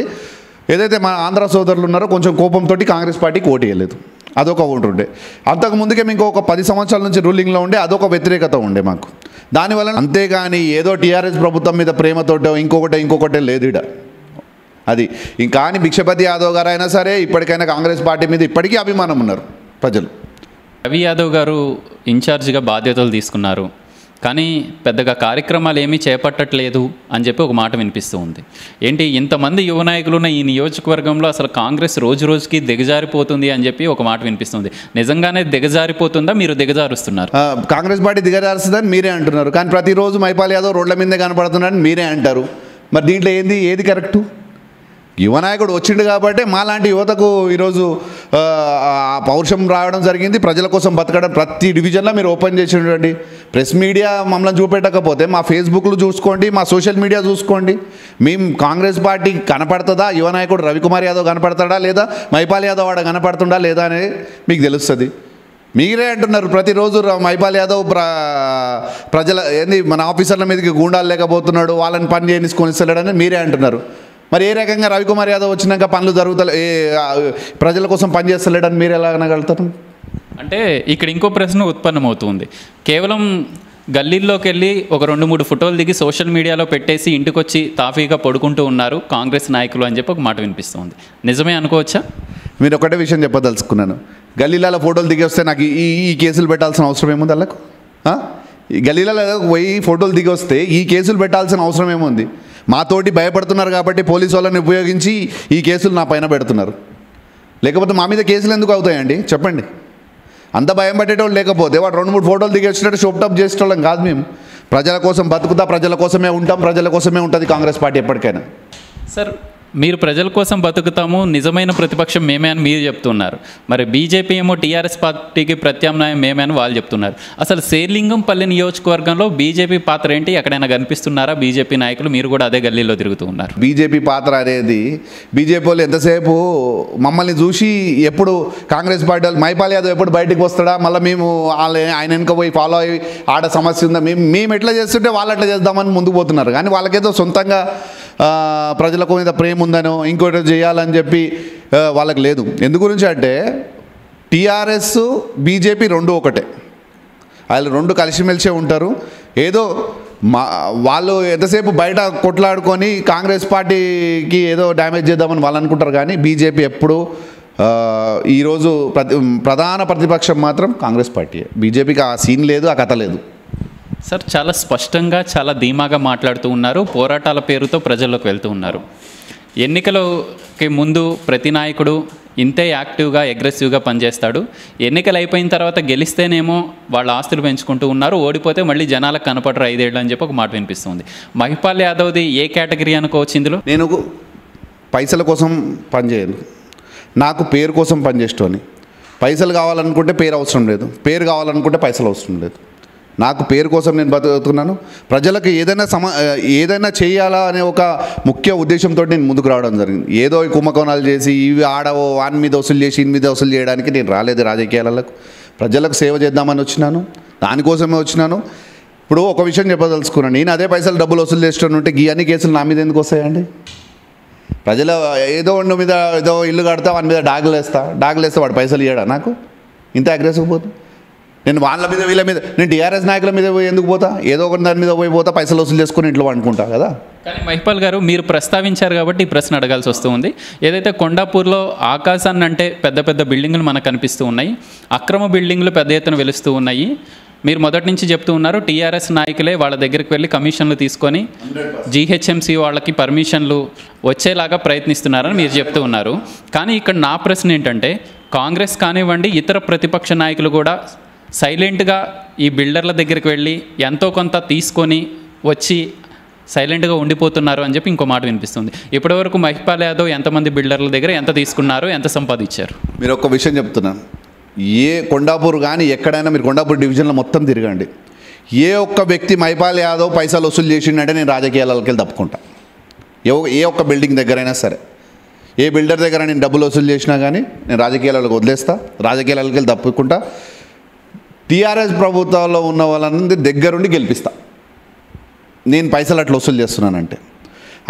ఏదైతే మన ఆంధ్ర సోదరులు ఉన్నారో కొంచెం కోపంతో కాంగ్రెస్ పార్టీకి ఓటు వేయలేదు. అదొక ఓటు ఉండే. అంతకు ముందుకే మీకు ఒక పది సంవత్సరాల నుంచి రూలింగ్లో ఉండే అదొక వ్యతిరేకత ఉండే మాకు. దానివల్ల అంతేగాని ఏదో టీఆర్ఎస్ ప్రభుత్వం మీద ప్రేమతోటో ఇంకొకటే ఇంకొకటే లేదు ఇడ అది ఇంకా అని భిక్షపతి యాదవ్ గారు అయినా సరే ఇప్పటికైనా కాంగ్రెస్ పార్టీ మీద ఇప్పటికీ అభిమానం ఉన్నారు ప్రజలు. రవి యాదవ్ గారు ఇన్ఛార్జిగా బాధ్యతలు తీసుకున్నారు. కానీ పెద్దగా కార్యక్రమాలు ఏమీ చేపట్టట్లేదు అని చెప్పి ఒక మాట వినిపిస్తూ ఉంది. ఏంటి ఇంతమంది యువ నాయకులు ఉన్న ఈ నియోజకవర్గంలో అసలు కాంగ్రెస్ రోజు రోజుకి దిగజారిపోతుంది అని చెప్పి ఒక మాట వినిపిస్తుంది నిజంగానే దిగజారిపోతుందా? మీరు దిగజారుస్తున్నారు. కాంగ్రెస్ పార్టీ దిగజారుస్తుందని మీరే అంటున్నారు. కానీ ప్రతిరోజు మైపాల్ యాదవ్ రోడ్ల మీదే కనపడుతున్నారని మీరే అంటారు. మరి దీంట్లో ఏంది? ఏది కరెక్టు? యువ నాయకుడు వచ్చిండు కాబట్టి మాలాంటి యువతకు ఈరోజు పౌరుషం రావడం జరిగింది. ప్రజల కోసం బతకడం ప్రతి డివిజన్లో మీరు ఓపెన్ చేసిండండి ప్రెస్ మీడియా మమ్మల్ని చూపెట్టకపోతే మా ఫేస్బుక్లు చూసుకోండి మా సోషల్ మీడియా చూసుకోండి. మేము కాంగ్రెస్ పార్టీ కనపడుతుందా? యువ నాయకుడు రవికుమార్ యాదవ్ కనపడతాడా లేదా? మైపాల్ యాదవ్ వాడు కనపడుతుండా లేదా అనేది మీకు తెలుస్తుంది. మీరే అంటున్నారు ప్రతిరోజు మైపాల్ యాదవ్ ప్ర ప్రజల ఏంది మన ఆఫీసర్ల మీదకి గూండాలు లేకపోతున్నాడు వాళ్ళని పని చేయనిసుకొని ఇస్తలేడని మీరే అంటున్నారు. మరి ఏ రకంగా రవికుమార్ యాదవ్ వచ్చినాక పనులు జరుగుతలే ప్రజల కోసం పని చేస్తలేడని మీరు ఎలా అనగలుగుతారు అంటే ఇక్కడ ఇంకో ప్రశ్న ఉత్పన్నమవుతుంది. కేవలం గల్లీల్లోకి వెళ్ళి ఒక రెండు మూడు ఫోటోలు దిగి సోషల్ మీడియాలో పెట్టేసి ఇంటికి వచ్చి తాఫీగా పడుకుంటూ ఉన్నారు కాంగ్రెస్ నాయకులు అని చెప్పి ఒక మాట వినిపిస్తుంది. నిజమే అనుకోవచ్చా? మీరు ఒకటే విషయం చెప్పదలుచుకున్నాను. గల్లీలలో ఫోటోలు దిగి వస్తే నాకు ఈ ఈ కేసులు పెట్టాల్సిన అవసరం ఏముంది? ఈ గల్లీలలో పోయి ఫోటోలు దిగి వస్తే ఈ కేసులు పెట్టాల్సిన అవసరం ఏముంది? మాతోటి భయపడుతున్నారు కాబట్టి పోలీసు వాళ్ళని ఉపయోగించి ఈ కేసులు నా పైన పెడుతున్నారు. లేకపోతే మా మీద కేసులు ఎందుకు అవుతాయండి? చెప్పండి. అంత భయం పట్టేటోళ్ళు లేకపోతే వాడు రెండు మూడు ఫోటోలు దిగి వచ్చినట్టు షోప్ చేసేటోళ్ళం కాదు మేము. ప్రజల కోసం బతుకుతా ప్రజల కోసమే ఉంటాం ప్రజల కోసమే ఉంటుంది కాంగ్రెస్ పార్టీ ఎప్పటికైనా. సార్ మీరు ప్రజల కోసం బతుకుతాము నిజమైన ప్రతిపక్షం మేమే అని మీరు చెప్తున్నారు. మరి బీజేపీ ఏమో టీఆర్ఎస్ పార్టీకి ప్రత్యామ్నాయం మేమే అని వాళ్ళు చెప్తున్నారు. అసలు శేర్లింగంపల్లి నియోజకవర్గంలో బీజేపీ పాత్ర ఏంటి? ఎక్కడైనా కనిపిస్తున్నారా బీజేపీ నాయకులు? మీరు కూడా అదే గల్లీలో తిరుగుతూ ఉన్నారు. బీజేపీ పాత్ర అనేది బీజేపీ వాళ్ళు ఎంతసేపు మమ్మల్ని చూసి ఎప్పుడు కాంగ్రెస్ పార్టీ వాళ్ళు మైపాల్ యాదవ్ ఎప్పుడు బయటికి వస్తాడా? మళ్ళీ మేము వాళ్ళ ఆయన వెనుక పోయి ఫాలో అయ్యి ఆడ సమస్య ఉందా? మేము మేము ఎట్లా చేస్తుంటే వాళ్ళు అట్లా చేద్దామని ముందుకు పోతున్నారు. కానీ వాళ్ళకేదో సొంతంగా ప్రజలకు మీద ప్రేమ ఉందనో ఇంకోటి చేయాలని చెప్పి వాళ్ళకి లేదు. ఎందు గురించి అంటే టీఆర్ఎస్ బీజేపీ రెండు ఒకటే. వాళ్ళు రెండు కలిసిమెలిసే ఉంటారు. ఏదో మా వాళ్ళు ఎంతసేపు బయట కొట్లాడుకొని కాంగ్రెస్ పార్టీకి ఏదో డ్యామేజ్ చేద్దామని వాళ్ళు అనుకుంటారు కానీ బీజేపీ ఎప్పుడు ఈరోజు ప్రతి ప్రధాన ప్రతిపక్షం మాత్రం కాంగ్రెస్ పార్టీయే బీజేపీకి ఆ సీన్ లేదు ఆ కథ లేదు. సార్ చాలా స్పష్టంగా చాలా ధీమాగా మాట్లాడుతూ ఉన్నారు. పోరాటాల పేరుతో ప్రజల్లోకి వెళ్తూ ఉన్నారు. ఎన్నికలకి ముందు ప్రతి నాయకుడు ఇంతే యాక్టివ్గా అగ్రెసివ్గా పనిచేస్తాడు. ఎన్నికలు అయిపోయిన తర్వాత గెలిస్తేనేమో వాళ్ళ ఆస్తులు పెంచుకుంటూ ఉన్నారు. ఓడిపోతే మళ్ళీ జనాలకు కనపడరు ఐదేళ్ళు అని చెప్పి ఒక మాట వినిపిస్తుంది. మహిపాల్ యాదవ్ది ఏ కేటగిరీ అనుకోవచ్చు ఇందులో? నేను పైసల కోసం పనిచేయను. నాకు పేరు కోసం పనిచేసేటోని. పైసలు కావాలనుకుంటే పేరు అవసరం లేదు. పేరు కావాలనుకుంటే పైసలు అవసరం లేదు. నాకు పేరు కోసం నేను బతుకుతున్నాను. ప్రజలకు ఏదైనా సమ ఏదైనా చేయాలా అనే ఒక ముఖ్య ఉద్దేశంతో నేను ముందుకు రావడం జరిగింది. ఏదో ఈ కుంభకోణాలు చేసి ఇవి ఆడ వాని మీద వసూలు చేసి ఇన్ని మీద వసూలు చేయడానికి నేను రాలేదు రాజకీయాలకు. ప్రజలకు సేవ చేద్దామని వచ్చినాను. దానికోసమే వచ్చినాను. ఇప్పుడు ఒక విషయం చెప్పదలుచుకున్నాను నేను అదే పైసలు డబ్బులు వసూలు చేస్తున్నాను ఉంటే గీ అన్ని కేసులు నా మీద ఎందుకు వస్తాయండి? ప్రజల ఏదో ఉండు మీద ఏదో ఇల్లు కడతా వాని మీద డాగులు వేస్తా. డాగులు వేస్తే వాడు పైసలు ఇయ్యడా నాకు? ఇంత అగ్రెసివ్ పోతుంది నేను వాళ్ళ మీద వీళ్ళ మీద నేను టీఆర్ఎస్ నాయకుల మీద ఎందుకు పోతా? ఏదో ఒకటి దాని మీద పోయి పోతా పైసలు వసూలు చేసుకుని ఇంట్లో అనుకుంటా కదా? కానీ మహిపాల్ గారు మీరు ప్రస్తావించారు కాబట్టి ఈ ప్రశ్న అడగాల్సి వస్తుంది. ఏదైతే కొండాపూర్లో ఆకాశాన్ని అంటే పెద్ద పెద్ద బిల్డింగులు మనకు కనిపిస్తూ ఉన్నాయి అక్రమ బిల్డింగులు పెద్ద ఎత్తున వెలుస్తూ ఉన్నాయి. మీరు మొదటి నుంచి చెప్తూ ఉన్నారు టీఆర్ఎస్ నాయకులే వాళ్ళ దగ్గరికి వెళ్ళి కమిషన్లు తీసుకొని జీహెచ్ఎంసీ వాళ్ళకి పర్మిషన్లు వచ్చేలాగా ప్రయత్నిస్తున్నారని మీరు చెప్తూ ఉన్నారు. కానీ ఇక్కడ నా ప్రశ్న ఏంటంటే కాంగ్రెస్ కానివ్వండి ఇతర ప్రతిపక్ష నాయకులు కూడా సైలెంట్గా ఈ బిల్డర్ల దగ్గరికి వెళ్ళి ఎంతో కొంత తీసుకొని వచ్చి సైలెంట్గా ఉండిపోతున్నారు అని చెప్పి ఇంకో మాట వినిపిస్తుంది. ఇప్పటివరకు మహిపాల్ యాదవ్ ఎంతమంది బిల్డర్ల దగ్గర ఎంత తీసుకున్నారు ఎంత సంపాదించారు? మీరు ఒక విషయం చెప్తున్నాను ఏ కొండాపూర్ కానీ ఎక్కడైనా మీరు కొండాపూర్ డివిజన్లో మొత్తం తిరగండి. ఏ ఒక్క వ్యక్తి మహిపాల్ యాదవ్ పైసలు వసూలు చేసిండంటే నేను రాజకీయాలకి వెళ్ళి తప్పుకుంటా. ఏ ఏ ఒక్క బిల్డింగ్ దగ్గరైనా సరే. ఏ బిల్డర్ దగ్గర నేను డబ్బులు వసూలు చేసినా కానీ నేను రాజకీయాలకు వదిలేస్తా. రాజకీయాలకి వెళ్ళి తప్పుకుంటా. టీఆర్ఎస్ ప్రభుత్వంలో ఉన్న వాళ్ళని దగ్గరుండి గెలిపిస్తా. నేను పైసలు అట్లా వసూలు చేస్తున్నానంటే.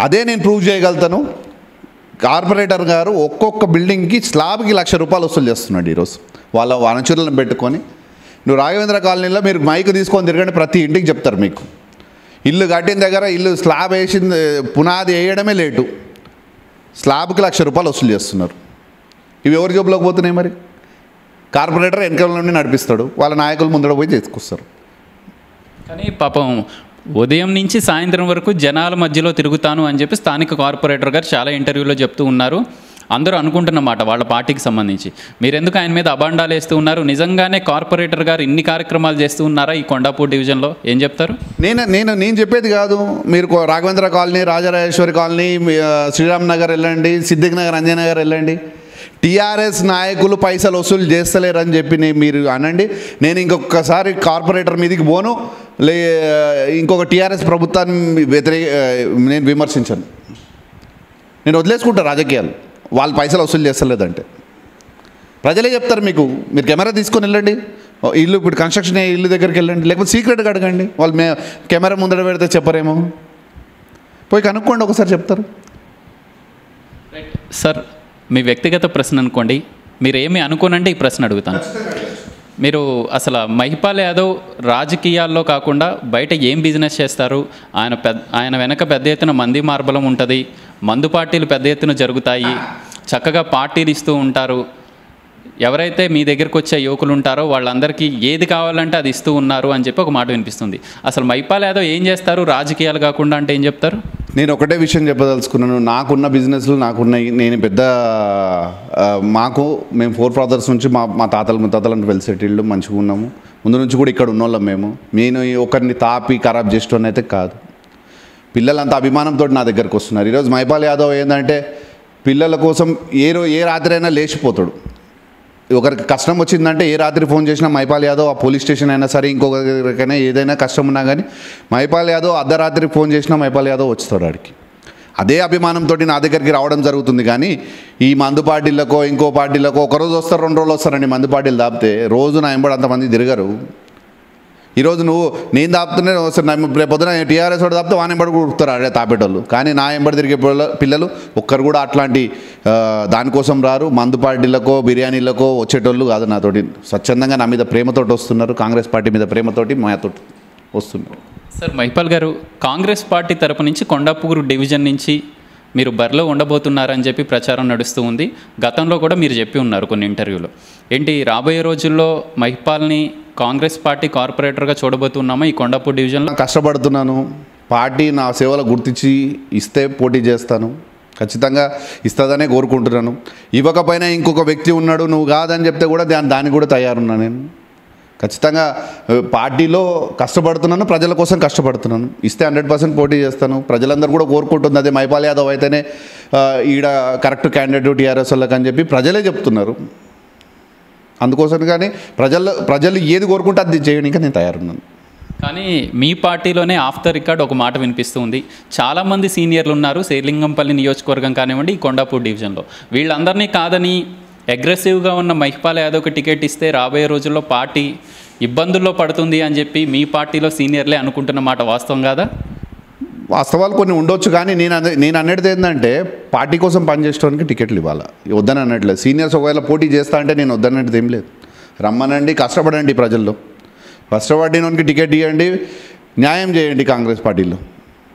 అదే నేను ప్రూవ్ చేయగలుగుతాను. కార్పొరేటర్ గారు ఒక్కొక్క బిల్డింగ్కి స్లాబ్కి లక్ష రూపాయలు వసూలు చేస్తున్నాడు ఈరోజు. వాళ్ళ వనచూరులను పెట్టుకొని. నువ్వు రాఘవేంద్ర కాలనీలో మీరు మైక్ తీసుకొని తిరగండి ప్రతి ఇంటికి చెప్తారు మీకు. ఇల్లు కట్టిన దగ్గర ఇల్లు స్లాబ్ వేసింది పునాది వేయడమే లేటు. స్లాబ్కి లక్ష రూపాయలు వసూలు చేస్తున్నారు. ఇవి ఎవరి జబ్బులోకి పోతున్నాయి మరి? కార్పొరేటర్ వెనకాల నుండి నడిపిస్తాడు. వాళ్ళ నాయకులు ముందర పోయి తీసుకొస్తారు. కానీ పాపం ఉదయం నుంచి సాయంత్రం వరకు జనాల మధ్యలో తిరుగుతాను అని చెప్పి స్థానిక కార్పొరేటర్ గారు చాలా ఇంటర్వ్యూలో చెప్తూ ఉన్నారు. అందరూ అనుకుంటున్నమాట వాళ్ళ పార్టీకి సంబంధించి. మీరెందుకు ఆయన మీద అబాండాలు వేస్తూ ఉన్నారు? నిజంగానే కార్పొరేటర్ గారు ఇన్ని కార్యక్రమాలు చేస్తూ ఉన్నారా ఈ కొండాపూర్ డివిజన్లో? ఏం చెప్తారు? నేను నేను నేను చెప్పేది కాదు. మీరు రాఘవేంద్ర కాలనీ రాజరాజేశ్వరి కాలనీ శ్రీరామ్ నగర్ వెళ్ళండి సిద్దిక్ నగర్ అంజయ్ నగర్ వెళ్ళండి. టీఆర్ఎస్ నాయకులు పైసలు వసూలు చేస్తలేరని చెప్పి మీరు అనండి. నేను ఇంకొకసారి కార్పొరేటర్ మీదకి పోను. లే ఇంకొక టీఆర్ఎస్ ప్రభుత్వాన్ని వ్యతిరేక నేను విమర్శించను. నేను వదిలేసుకుంటా రాజకీయాలు. వాళ్ళు పైసలు వసూలు చేస్తలేదంటే. ప్రజలే చెప్తారు మీకు మీరు కెమెరా తీసుకొని వెళ్ళండి. ఇల్లు ఇప్పుడు కన్స్ట్రక్షన్ అయ్యే ఇల్లు దగ్గరికి వెళ్ళండి. లేకపోతే సీక్రెట్గా అడగండి. వాళ్ళు మే కెమెరా ముందర పెడితే చెప్పరేమో. పోయి కనుక్కోండి ఒకసారి చెప్తారు. సార్ మీ వ్యక్తిగత ప్రశ్న అనుకోండి. మీరు ఏమి అనుకోనంటే ఈ ప్రశ్న అడుగుతాను. మీరు అసలు మహిపాల్ యాదవ్ రాజకీయాల్లో కాకుండా బయట ఏం బిజినెస్ చేస్తారు? ఆయన పెద్ద ఆయన వెనక పెద్ద ఎత్తున మంది మార్బలం ఉంటుంది. మందు పార్టీలు పెద్ద ఎత్తున జరుగుతాయి. చక్కగా పార్టీలు ఇస్తూ ఉంటారు. ఎవరైతే మీ దగ్గరకు వచ్చే యువకులు ఉంటారో వాళ్ళందరికీ ఏది కావాలంటే అది ఇస్తూ ఉన్నారు అని చెప్పి ఒక మాట వినిపిస్తుంది. అసలు మైపాల్ యాదవ్ ఏం చేస్తారు? రాజకీయాలు కాకుండా అంటే ఏం చెప్తారు? నేను ఒకటే విషయం చెప్పదలుచుకున్నాను. నాకున్న బిజినెస్లు నాకున్న నేను పెద్ద మాకు మేము ఫోర్ ఫాదర్స్ నుంచి మా మా తాతలు ముత్తాతలను వెల్ సెటిల్డ్ మంచిగా ఉన్నాము. ముందు నుంచి కూడా ఇక్కడ ఉన్నోళ్ళం మేము. నేను ఈ ఒకరిని తాపి ఖరాబ్ చేసేటోని అయితే కాదు. పిల్లలంతా అభిమానంతో నా దగ్గరకు వస్తున్నారు. ఈరోజు మైపాల్ యాదవ్ ఏంటంటే పిల్లల కోసం ఏ రో ఏ రాత్రి అయినా లేచిపోతాడు. ఒకరికి కష్టం వచ్చిందంటే ఏ రాత్రి ఫోన్ చేసినా మైపాల్ యాదవ్ ఆ పోలీస్ స్టేషన్ అయినా సరే ఇంకొకరికైనా ఏదైనా కష్టం ఉన్నా కానీ మైపాల్ యాదవ్ అర్ధరాత్రి ఫోన్ చేసినా మైపాల్ యాదవ్ వచ్చుతాడు ఆడికి. అదే అభిమానంతో నా దగ్గరికి రావడం జరుగుతుంది కానీ ఈ మందు పార్టీలకో ఇంకో పార్టీలకో ఒక రోజు వస్తారు రెండు రోజులు వస్తారండి మందు పార్టీలు దాపితే. రోజు నా ఎంబడి అంతమంది తిరగరు. ఈరోజు నువ్వు నేను దాపుతూనే వస్తారు రేపు పొద్దున టీఆర్ఎస్ వాడు దాపితే వాని ఎంబడి కుడుతారు అదే తాపేటోళ్ళు. కానీ నా ఎంబడి తిరిగే పిల్లలు ఒక్కరు కూడా అట్లాంటి దానికోసం రారు. మందు పార్టీలకో బిర్యానీలకో వచ్చేటోళ్ళు కాదు నాతోటి. స్వచ్ఛందంగా నా మీద ప్రేమతోటి వస్తున్నారు. కాంగ్రెస్ పార్టీ మీద ప్రేమతోటి మాతో వస్తున్నారు. సార్ మహిపాల్ గారు కాంగ్రెస్ పార్టీ తరపు నుంచి కొండాపూరు డివిజన్ నుంచి మీరు బరిలో ఉండబోతున్నారని చెప్పి ప్రచారం నడుస్తూ ఉంది. గతంలో కూడా మీరు చెప్పి ఉన్నారు కొన్ని ఇంటర్వ్యూలో. ఏంటి రాబోయే రోజుల్లో మహిపాల్ని కాంగ్రెస్ పార్టీ కార్పొరేటర్గా చూడబోతున్నామా? ఈ కొండాపూర్ డివిజన్లో? కష్టపడుతున్నాను. పార్టీ నా సేవలు గుర్తించి ఇస్తే పోటీ చేస్తాను. ఖచ్చితంగా ఇస్తుందనే కోరుకుంటున్నాను. ఇవ్వకపోయినా ఇంకొక వ్యక్తి ఉన్నాడు నువ్వు కాదని చెప్తే కూడా దాని దానికి కూడా తయారున్నా నేను. ఖచ్చితంగా పార్టీలో కష్టపడుతున్నాను ప్రజల కోసం కష్టపడుతున్నాను. ఇస్తే హండ్రెడ్ పర్సెంట్ పోటీ చేస్తాను. ప్రజలందరూ కూడా కోరుకుంటుంది అదే మైపాల్ యాదవ్ అయితేనే ఈడ కరెక్ట్ క్యాండిడేట్ టీఆర్ఎస్ వాళ్ళకి అని చెప్పి ప్రజలే చెప్తున్నారు. అందుకోసం కానీ ప్రజలు ప్రజలు ఏది కోరుకుంటే అది చేయడానికి నేను తయారున్నాను. కానీ మీ పార్టీలోనే ఆఫ్ ద రికార్డ్ ఒక మాట వినిపిస్తుంది చాలామంది సీనియర్లు ఉన్నారు శ్రీలింగంపల్లి నియోజకవర్గం కానివ్వండి ఈ కొండాపూర్ డివిజన్లో. వీళ్ళందరినీ కాదని అగ్రెసివ్గా ఉన్న మహిపాల్ యాదవ్కి టికెట్ ఇస్తే రాబోయే రోజుల్లో పార్టీ ఇబ్బందుల్లో పడుతుంది అని చెప్పి మీ పార్టీలో సీనియర్లే అనుకుంటున్న మాట వాస్తవం కాదా? వాస్తవాలు కొన్ని ఉండొచ్చు కానీ నేను అదే నేను అనేది ఏంటంటే పార్టీ కోసం పనిచేయడానికి టికెట్లు ఇవ్వాలి? వద్దని అనట్లేదు సీనియర్స్ ఒకవేళ పోటీ చేస్తా అంటే నేను వద్దనట్టు ఏం లేదు. రమ్మనండి కష్టపడండి ప్రజల్లో. కష్టపడినోనికి టికెట్ ఇవ్వండి న్యాయం చేయండి కాంగ్రెస్ పార్టీలో.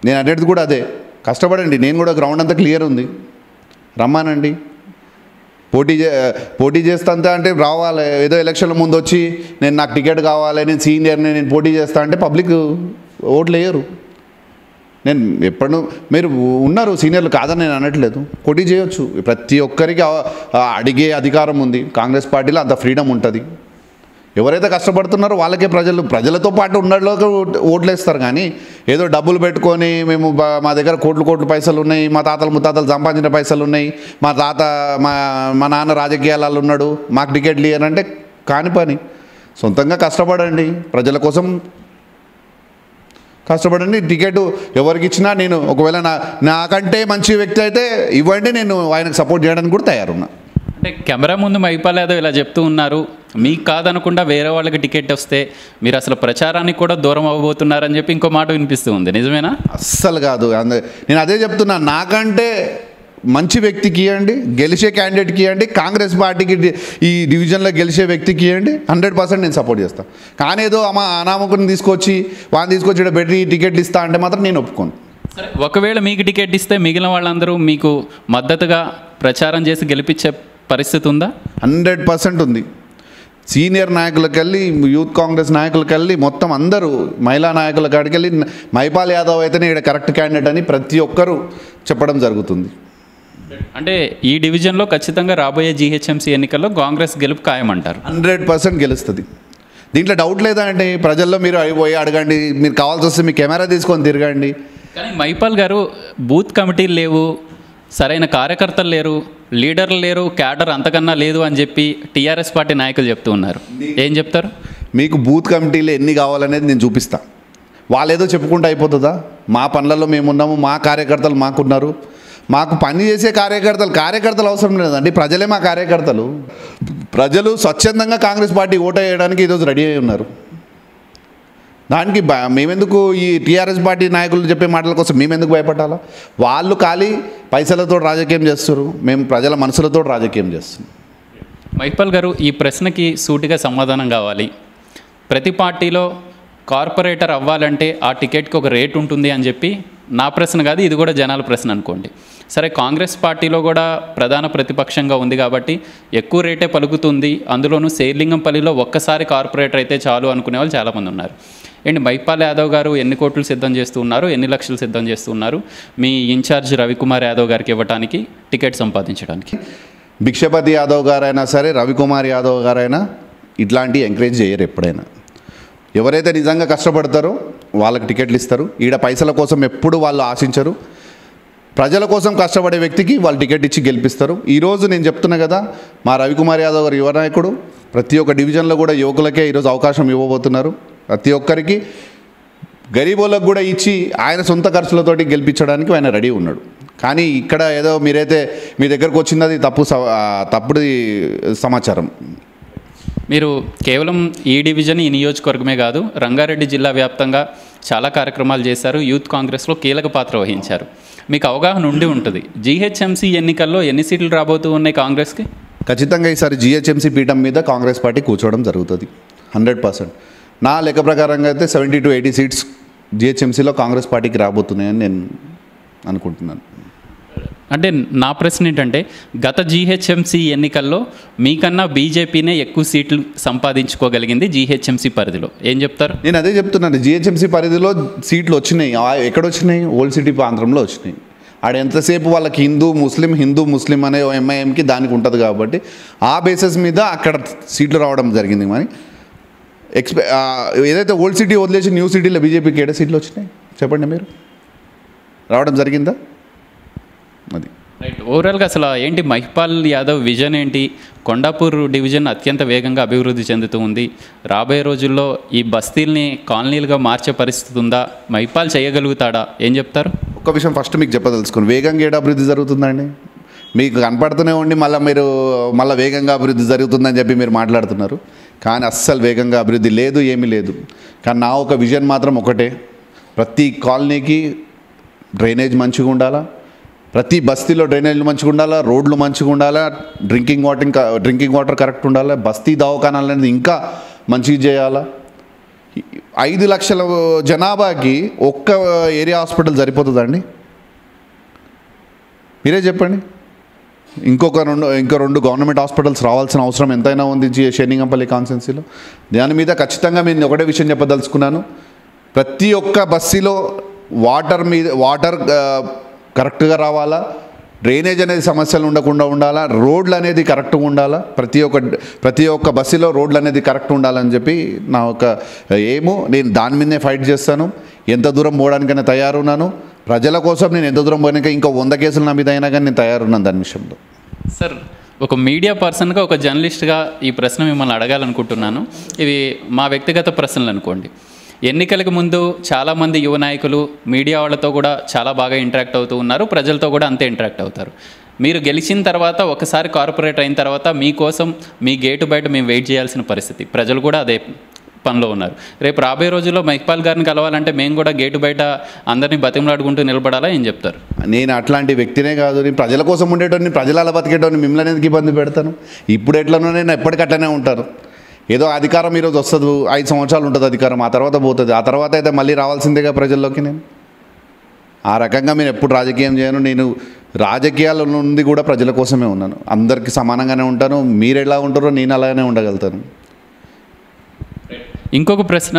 నేను అనేది కూడా అదే. కష్టపడండి. నేను కూడా గ్రౌండ్ అంతా క్లియర్ ఉంది. రమ్మానండి. పోటీ చే పోటీ చేస్తా అంటే రావాలి. ఏదో ఎలక్షన్ల ముందు వచ్చి నేను నాకు టికెట్ కావాలి నేను సీనియర్ని నేను పోటీ చేస్తా అంటే పబ్లిక్ ఓట్లు వేయరు. నేను ఎప్పుడు మీరు ఉన్నారు సీనియర్లు కాదని నేను అనట్లేదు. పోటీ చేయొచ్చు. ప్రతి ఒక్కరికి అడిగే అధికారం ఉంది. కాంగ్రెస్ పార్టీలో అంత ఫ్రీడమ్ ఉంటుంది. ఎవరైతే కష్టపడుతున్నారో వాళ్ళకే ప్రజలు ప్రజలతో పాటు ఉన్నలోకి ఓట్లేస్తారు కానీ ఏదో డబ్బులు పెట్టుకొని మేము మా దగ్గర కోట్లు కోట్లు పైసలు ఉన్నాయి మా తాతలు ముత్తాతలు సంపాదించిన పైసలు ఉన్నాయి మా తాత మా మా నాన్న రాజకీయాలలో ఉన్నాడు మాకు టికెట్లు ఇయ్యనంటే కాని పని. సొంతంగా కష్టపడండి ప్రజల కోసం కష్టపడండి టికెట్ ఎవరికి ఇచ్చినా నేను ఒకవేళ నా నాకంటే మంచి వ్యక్తి అయితే ఇవ్వండి నేను ఆయనకు సపోర్ట్ చేయడానికి కూడా తయారున్నా. అంటే కెమెరా ముందు మైపాల్ యాదవ్ ఇలా చెప్తూ ఉన్నారు. మీకు కాదనకుండా వేరే వాళ్ళకి టికెట్ వస్తే మీరు అసలు ప్రచారానికి కూడా దూరం అవ్వబోతున్నారని చెప్పి ఇంకో మాట వినిపిస్తూ ఉంది. నిజమేనా? అస్సలు కాదు. అంద- నేను అదే చెప్తున్నా నాకంటే మంచి వ్యక్తికి ఇవ్వండి గెలిచే క్యాండిడేట్కి ఇవ్వండి కాంగ్రెస్ పార్టీకి ఈ డివిజన్లో గెలిచే వ్యక్తికి ఇవ్వండి హండ్రెడ్ పర్సెంట్ నేను సపోర్ట్ చేస్తాను కానీ ఏదో అమ్మ అనామకుని తీసుకొచ్చి వాడిని తీసుకొచ్చి ఈడ పెట్టి టికెట్లు ఇస్తా అంటే మాత్రం నేను ఒప్పుకోను. సరే ఒకవేళ మీకు టికెట్ ఇస్తే మిగిలిన వాళ్ళందరూ మీకు మద్దతుగా ప్రచారం చేసి గెలిపించే పరిస్థితి ఉందా? హండ్రెడ్ పర్సెంట్ ఉంది. సీనియర్ నాయకులకు వెళ్ళి యూత్ కాంగ్రెస్ నాయకులకు వెళ్ళి మొత్తం అందరూ మహిళా నాయకుల కాడికి వెళ్ళి మైపాల్ యాదవ్ అయితేనే ఇక్కడ కరెక్ట్ క్యాండిడేట్ అని ప్రతి ఒక్కరూ చెప్పడం జరుగుతుంది. అంటే ఈ డివిజన్లో ఖచ్చితంగా రాబోయే జీహెచ్ఎంసీ ఎన్నికల్లో కాంగ్రెస్ గెలుపు ఖాయమంటారు. హండ్రెడ్ పర్సెంట్ గెలుస్తుంది. దీంట్లో డౌట్ లేదా అండి ప్రజల్లో మీరు అయిపోయి అడగండి మీరు కావాల్సి వస్తే మీ కెమెరా తీసుకొని తిరగండి. కానీ మైపాల్ గారు బూత్ కమిటీలు లేవు సరైన కార్యకర్తలు లేరు లీడర్లు లేరు క్యాడర్ అంతకన్నా లేదు అని చెప్పి టీఆర్ఎస్ పార్టీ నాయకులు చెప్తూ ఉన్నారు. ఏం చెప్తారు? మీకు బూత్ కమిటీలు ఎన్ని కావాలనేది నేను చూపిస్తా. వాళ్ళేదో చెప్పుకుంటూ అయిపోతుందా? మా పనులలో మేమున్నాము మా కార్యకర్తలు మాకున్నారు. మాకు పని చేసే కార్యకర్తలు కార్యకర్తలు అవసరం లేదండి. ప్రజలే మా కార్యకర్తలు. ప్రజలు స్వచ్ఛందంగా కాంగ్రెస్ పార్టీ ఓటేయడానికి వేయడానికి ఈరోజు రెడీ అయి ఉన్నారు. దానికి మేమెందుకు ఈ టీఆర్ఎస్ పార్టీ నాయకులు చెప్పే మాటల కోసం మేమెందుకు భయపడాలా? వాళ్ళు ఖాళీ పైసలతో రాజకీయం చేస్తారు మేము ప్రజల మనసులతో రాజకీయం చేస్తున్నాం. మైపాల్ గారు ఈ ప్రశ్నకి సూటిగా సమాధానం కావాలి. ప్రతి పార్టీలో కార్పొరేటర్ అవ్వాలంటే ఆ టికెట్కి ఒక రేట్ ఉంటుంది అని చెప్పి నా ప్రశ్న కాదు ఇది కూడా జనాల ప్రశ్న అనుకోండి. సరే కాంగ్రెస్ పార్టీలో కూడా ప్రధాన ప్రతిపక్షంగా ఉంది కాబట్టి ఎక్కువ రేటే పలుకుతుంది. అందులోనూ శేర్లింగంపల్లిలో ఒక్కసారి కార్పొరేటర్ అయితే చాలు అనుకునే వాళ్ళు చాలామంది ఉన్నారు. ఏంటి మైపాల్ యాదవ్ గారు ఎన్ని కోట్లు సిద్ధం చేస్తూ ఉన్నారు ఎన్ని లక్షలు సిద్ధం చేస్తూ ఉన్నారు మీ ఇన్ఛార్జ్ రవికుమార్ యాదవ్ గారికి ఇవ్వడానికి టికెట్ సంపాదించడానికి. భిక్షపతి యాదవ్ గారైనా సరే రవికుమార్ యాదవ్ గారైనా ఇట్లాంటివి ఎంకరేజ్ చేయరు ఎప్పుడైనా. ఎవరైతే నిజంగా కష్టపడతారో వాళ్ళకి టికెట్లు ఇస్తారు. ఈడ పైసల కోసం ఎప్పుడు వాళ్ళు ఆశించరు. ప్రజల కోసం కష్టపడే వ్యక్తికి వాళ్ళు టికెట్ ఇచ్చి గెలిపిస్తారు. ఈరోజు నేను చెప్తున్నా కదా మా రవికుమార్ యాదవ్ గారు యువ నాయకుడు ప్రతి ఒక్క డివిజన్లో కూడా యువకులకే ఈరోజు అవకాశం ఇవ్వబోతున్నారు. ప్రతి ఒక్కరికి గరీబోళ్ళకు కూడా ఇచ్చి ఆయన సొంత ఖర్చులతోటి గెలిపించడానికి ఆయన రెడీ ఉన్నాడు. కానీ ఇక్కడ ఏదో మీరైతే మీ దగ్గరకు వచ్చినది తప్పు స- ఆ, తప్పుడు సమాచారం. మీరు కేవలం ఈ డివిజన్ ఈ నియోజకవర్గమే కాదు రంగారెడ్డి జిల్లా వ్యాప్తంగా చాలా కార్యక్రమాలు చేశారు. యూత్ కాంగ్రెస్లో కీలక పాత్ర వహించారు. మీకు అవగాహన ఉండి ఉంటుంది. జీహెచ్ఎంసీ ఎన్నికల్లో ఎన్ని సీట్లు రాబోతూ ఉన్నాయి కాంగ్రెస్కి? ఖచ్చితంగా ఈసారి జిహెచ్ఎంసీ పీఠం మీద కాంగ్రెస్ పార్టీ కూర్చోవడం జరుగుతుంది. Hundred percent. నా లెక్క ప్రకారంగా అయితే సెవెంటీ టు ఎయిటీ సీట్స్ జిహెచ్ఎంసీలో కాంగ్రెస్ పార్టీకి రాబోతున్నాయని నేను అనుకుంటున్నాను. అంటే నా ప్రశ్న ఏంటంటే గత జీహెచ్ఎంసీ ఎన్నికల్లో మీకన్నా బీజేపీనే ఎక్కువ సీట్లు సంపాదించుకోగలిగింది జీహెచ్ఎంసీ పరిధిలో. ఏం చెప్తారు? నేను అదే చెప్తున్నాను. జిహెచ్ఎంసీ పరిధిలో సీట్లు వచ్చినాయి. ఎక్కడ వచ్చినాయి? ఓల్డ్ సిటీ ప్రాంతంలో వచ్చినాయి. ఆడ ఎంతసేపు వాళ్ళకి హిందూ ముస్లిం హిందూ ముస్లిం అనే ఎంఐఎంకి దానికి ఉంటుంది కాబట్టి ఆ బేసిస్ మీద అక్కడ సీట్లు రావడం జరిగింది మరి. ఎక్స్పె ఏదైతే ఓల్డ్ సిటీ వదిలేసి న్యూ సిటీలో బీజేపీకి ఏడ సీట్లు వచ్చినాయి? చెప్పండి మీరు. రావడం జరిగిందా? అది. రైట్ ఓవరాల్గా అసలు ఏంటి మహిపాల్ యాదవ్ విజన్ ఏంటి? కొండాపూర్ డివిజన్ అత్యంత వేగంగా అభివృద్ధి చెందుతూ ఉంది. రాబోయే రోజుల్లో ఈ బస్తీల్ని కాలనీలుగా మార్చే పరిస్థితి ఉందా? మహిపాల్ చేయగలుగుతాడా? ఏం చెప్తారు? ఒక్క విషయం ఫస్ట్ మీకు చెప్పదలుచుకోండి వేగంగా ఏడ అభివృద్ధి జరుగుతుందండి మీకు కనపడుతూనే ఉండి మళ్ళీ మీరు మళ్ళీ వేగంగా అభివృద్ధి జరుగుతుందని చెప్పి మీరు మాట్లాడుతున్నారు. కానీ అస్సలు వేగంగా అభివృద్ధి లేదు ఏమీ లేదు. కానీ నా ఒక విజన్ మాత్రం ఒకటే. ప్రతి కాలనీకి డ్రైనేజ్ మంచిగా ఉండాలా? ప్రతి బస్తీలో డ్రైనేజ్లు మంచిగా ఉండాలా? రోడ్లు మంచిగా ఉండాలా? Drinking water drinking water correct ఉండాలా? బస్తీ దవాఖానాలు అనేది ఇంకా మంచిగా చేయాలా? ఐదు లక్షల జనాభాకి ఒక్క ఏరియా హాస్పిటల్ సరిపోతుందండి మీరే చెప్పండి. ఇంకొక రెండు ఇంకో రెండు గవర్నమెంట్ హాస్పిటల్స్ రావాల్సిన అవసరం ఎంతైనా ఉంది జి- షేనింగంపల్లి కాన్సెన్సీలో దాని మీద ఖచ్చితంగా నేను ఒకటే విషయం చెప్పదలుచుకున్నాను. ప్రతి ఒక్క బస్సీలో వాటర్ మీద వాటర్ కరెక్ట్గా రావాలా? డ్రైనేజ్ అనేది సమస్యలు ఉండకుండా ఉండాలా? రోడ్లు అనేది కరెక్ట్గా ఉండాలా? ప్రతి ఒక్క ప్రతి ఒక్క బస్సులో రోడ్లు అనేది కరెక్ట్ ఉండాలని చెప్పి నా ఒక ఏమో నేను దాని మీదనే ఫైట్ చేస్తాను. ఎంత దూరం పోవడానికైనా తయారున్నాను. ప్రజల కోసం నేను ఎంత దూరం పోయినాక ఇంకా వంద కేసులు నా మీద అయినా కానీ నేను తయారున్నాను దాని విషయంలో. సార్ ఒక మీడియా పర్సన్గా ఒక జర్నలిస్ట్గా ఈ ప్రశ్న మిమ్మల్ని అడగాలనుకుంటున్నాను. ఇవి మా వ్యక్తిగత ప్రశ్నలు అనుకోండి. ఎన్నికలకు ముందు చాలామంది యువ నాయకులు మీడియా వాళ్ళతో కూడా చాలా బాగా ఇంటరాక్ట్ అవుతూ ఉన్నారు. ప్రజలతో కూడా అంతే ఇంటరాక్ట్ అవుతారు. మీరు గెలిచిన తర్వాత ఒకసారి కార్పొరేట్ అయిన తర్వాత మీకోసం మీ గేటు బయట మేము వెయిట్ చేయాల్సిన పరిస్థితి. ప్రజలు కూడా అదే పనిలో ఉన్నారు. రేపు రాబోయే రోజుల్లో మహిపాల్ గారిని కలవాలంటే మేము కూడా గేటు బయట అందరినీ బతిమలాడుకుంటూ నిలబడాలా? ఏం చెప్తారు? నేను అట్లాంటి వ్యక్తినే కాదు నేను ప్రజల కోసం ఉండేటోని ప్రజల అలా బతికేటోని మిమ్మల్ని ఎందుకు ఇబ్బంది పెడతాను? ఇప్పుడు ఎట్లనో నేను ఎప్పటికీ అట్లనే ఏదో అధికారం ఈరోజు వస్తుంది ఐదు సంవత్సరాలు ఉంటుంది అధికారం ఆ తర్వాత పోతుంది ఆ తర్వాత అయితే మళ్ళీ రావాల్సిందేగా ప్రజల్లోకి నేను. ఆ రకంగా నేను ఎప్పుడు రాజకీయం చేయను నేను రాజకీయాల నుండి కూడా ప్రజల కోసమే ఉన్నాను. అందరికీ సమానంగానే ఉంటాను మీరు ఎలా ఉంటారో నేను అలానే ఉండగలుగుతాను. ఇంకొక ప్రశ్న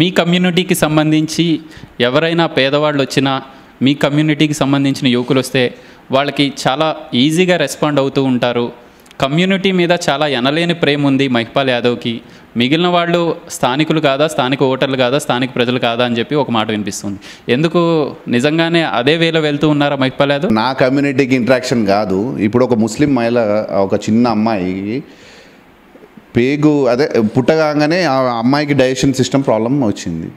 మీ కమ్యూనిటీకి సంబంధించి ఎవరైనా పేదవాళ్ళు వచ్చినా మీ కమ్యూనిటీకి సంబంధించిన యువకులు వస్తే వాళ్ళకి చాలా ఈజీగా రెస్పాండ్ అవుతూ ఉంటారు. కమ్యూనిటీ మీద చాలా ఎనలేని ప్రేమ ఉంది మహిపాల్ యాదవ్కి. మిగిలిన వాళ్ళు స్థానికులు కాదా స్థానిక ఓటర్లు కాదా స్థానిక ప్రజలు కాదా అని చెప్పి ఒక మాట వినిపిస్తుంది. ఎందుకు నిజంగానే అదే వేలో వెళ్తూ ఉన్నారా మహిపాల్ యాదవ్? నా కమ్యూనిటీకి ఇంట్రాక్షన్ కాదు. ఇప్పుడు ఒక ముస్లిం మహిళ ఒక చిన్న అమ్మాయి పేగు అదే పుట్టగానే ఆ అమ్మాయికి డైజెషన్ సిస్టమ్ ప్రాబ్లం వచ్చింది.